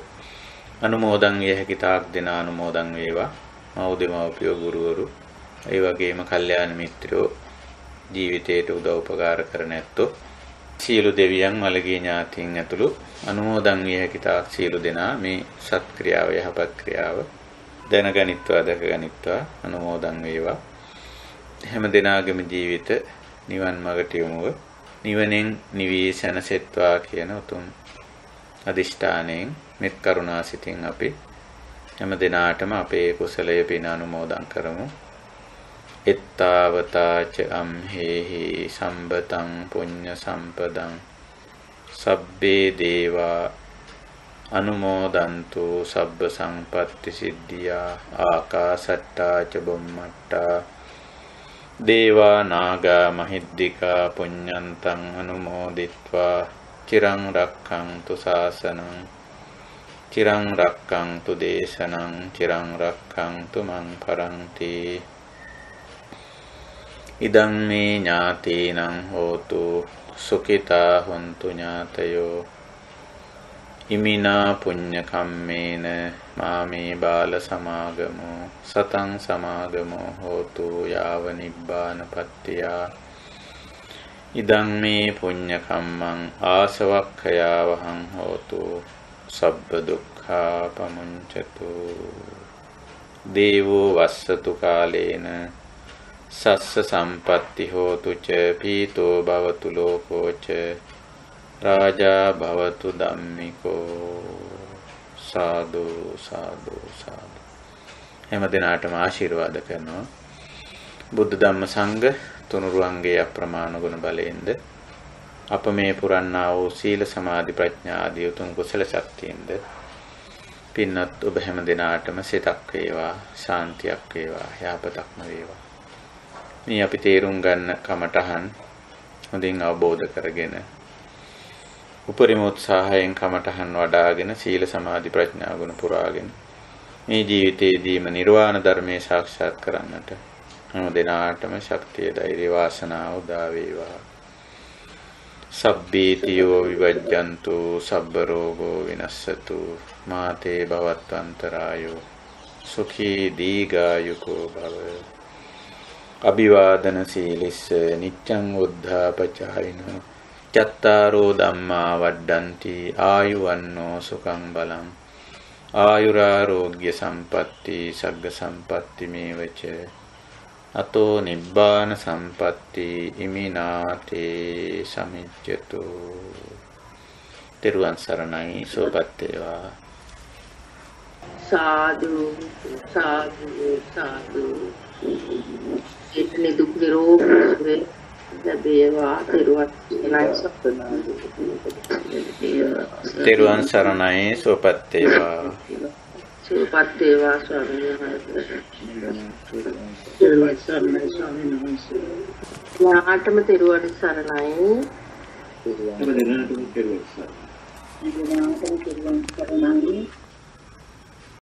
A: අනුමෝදන් විය හැකි තාක් දෙන අනුමෝදන් වේවා. මව්දෙමව්පියෝ ගුරුවරු ඒ වගේම කල්යාණ මිත්‍රයෝ ජීවිතයට උදව් උපකාර කරන ඇත්තෝ සියලු දෙවියන් මළගිය ඥාතීන් ඇතුළු අනුමෝදන් විය හැකි තාක් සියලු දෙනා මේ සත්ක්‍රියාව යහපත් ක්‍රියාව දැනගනිත්වා දැකගනිත්වා අනුමෝදන් වේවා. හැම දිනාගම ජීවිත නිවන් මාර්ගට යොමුව නිවනෙන් නිවී සැනසෙත්වා කියන උතුම් අදිෂ්ඨානයෙන් මෙත් කරුණාසිතින් අපි හැම දිනාටම අපේ කුසලය පින අනුමෝදන් කරමු. එත්තාවතාච අම්හෙහි සම්බතං පුඤ්ඤ සම්පදං සබ්බේ දේවා අනුමෝදන්තු සබ්බ සංපත්ති සිද්ධියා ආකාසට්ටා ච බුම්මට්ටා දේවා නාග මහිද්దికා පුඤ්ඤන්තං අනුමෝදිත්වා චිරං රක්ඛන්තු ශාසනං චිරං රක්ඛන්තු දේශනං චිරං රක්ඛන්තු මං පරන්ති ඉදං මේ ඥාතීනං හෝතු සුඛිතා හොන්තු ඥාතයෝ ඉමිනා පුඤ්ඤ කම්මේන මාමේ බාල සමාගමෝ සතං සමාගමෝ හෝතු යාව නිබ්බානපත්තියා ඉදං මේ පුඤ්ඤ කම්මං ආසවක්ඛයාවහං හෝතු සබ්බ දුක්ඛා පමුංචතු දේවෝ වස්සතු කාලේන සස්ස සම්පatti හෝතු ච පීතෝ භවතු ලෝකෝ ච රාජා භවතු ධම්මිකෝ සාදු සාදු සාදු. හැම දිනාටම ආශිර්වාද කරනවා. බුද්ධ ධම්ම සංඝ තුනුරුවන්ගේ අප්‍රමාණ ගුණ බලයෙන්ද අප මේ පුරන්නා වූ සීල සමාධි ප්‍රඥා ආදී උතුම් කුසල ශක්තියින්ද පින්වත් ඔබ හැම දිනාටම සිතක් වේවා ශාන්තියක් වේවා යහපතක්ම වේවා. මේ අපි තේරුම් ගන්න කමටහන් හොඳින් අවබෝධ කරගෙන උපරිම උත්සාහයෙන් කමටහන් වඩාගෙන සීල සමාධි ප්‍රඥා ගුණ පුරාගෙන මේ ජීවිතයේදීම නිර්වාණ ධර්මයේ සාක්ෂාත් කරන්නට හැම දිනාටම ශක්තිය ධෛර්ය වාසනාව උදා වේවා. සබ්බීතියෝ විවජ්ජන්තු සබ්බ රෝගෝ විනස්සතු. මාතේ භවත්වන්තරායෝ. සුඛී දීගායුකෝ භව. අභිවාදන සීලිස්ස නිච්ඡං උද්ධාපචායිනෝ චත්තාරෝ ධම්මා වඩ්ඩಂತಿ ආයුවන්නෝ සුඛං බලං ආයුරාෝග්‍ය සම්පatti සග්ග සම්පatti මේවච අතෝ නිබ්බාන සම්පatti ඉමිනාතේ සමිජ්ජතු තෙරුවන් සරණයි සෝපත් වේවා.
B: සාදු සාදු සාදු. ඉතනේ දුක් නිරෝගී සුවේ ලැබේවා තෙරුවන් සරණයි.
A: තෙරුවන් සරණයි සෝපත් වේවා.
B: සුවපත් වේවා ස්වාමීන් වහන්සේ. තෙරුවන් සරණයි ස්වාමීන් වහන්සේ. යාටම තෙරුවන් සරණයි.
C: හැම දෙනාටම කෙරුවා.
D: දෙනාටම කෙරුවන් සරණයි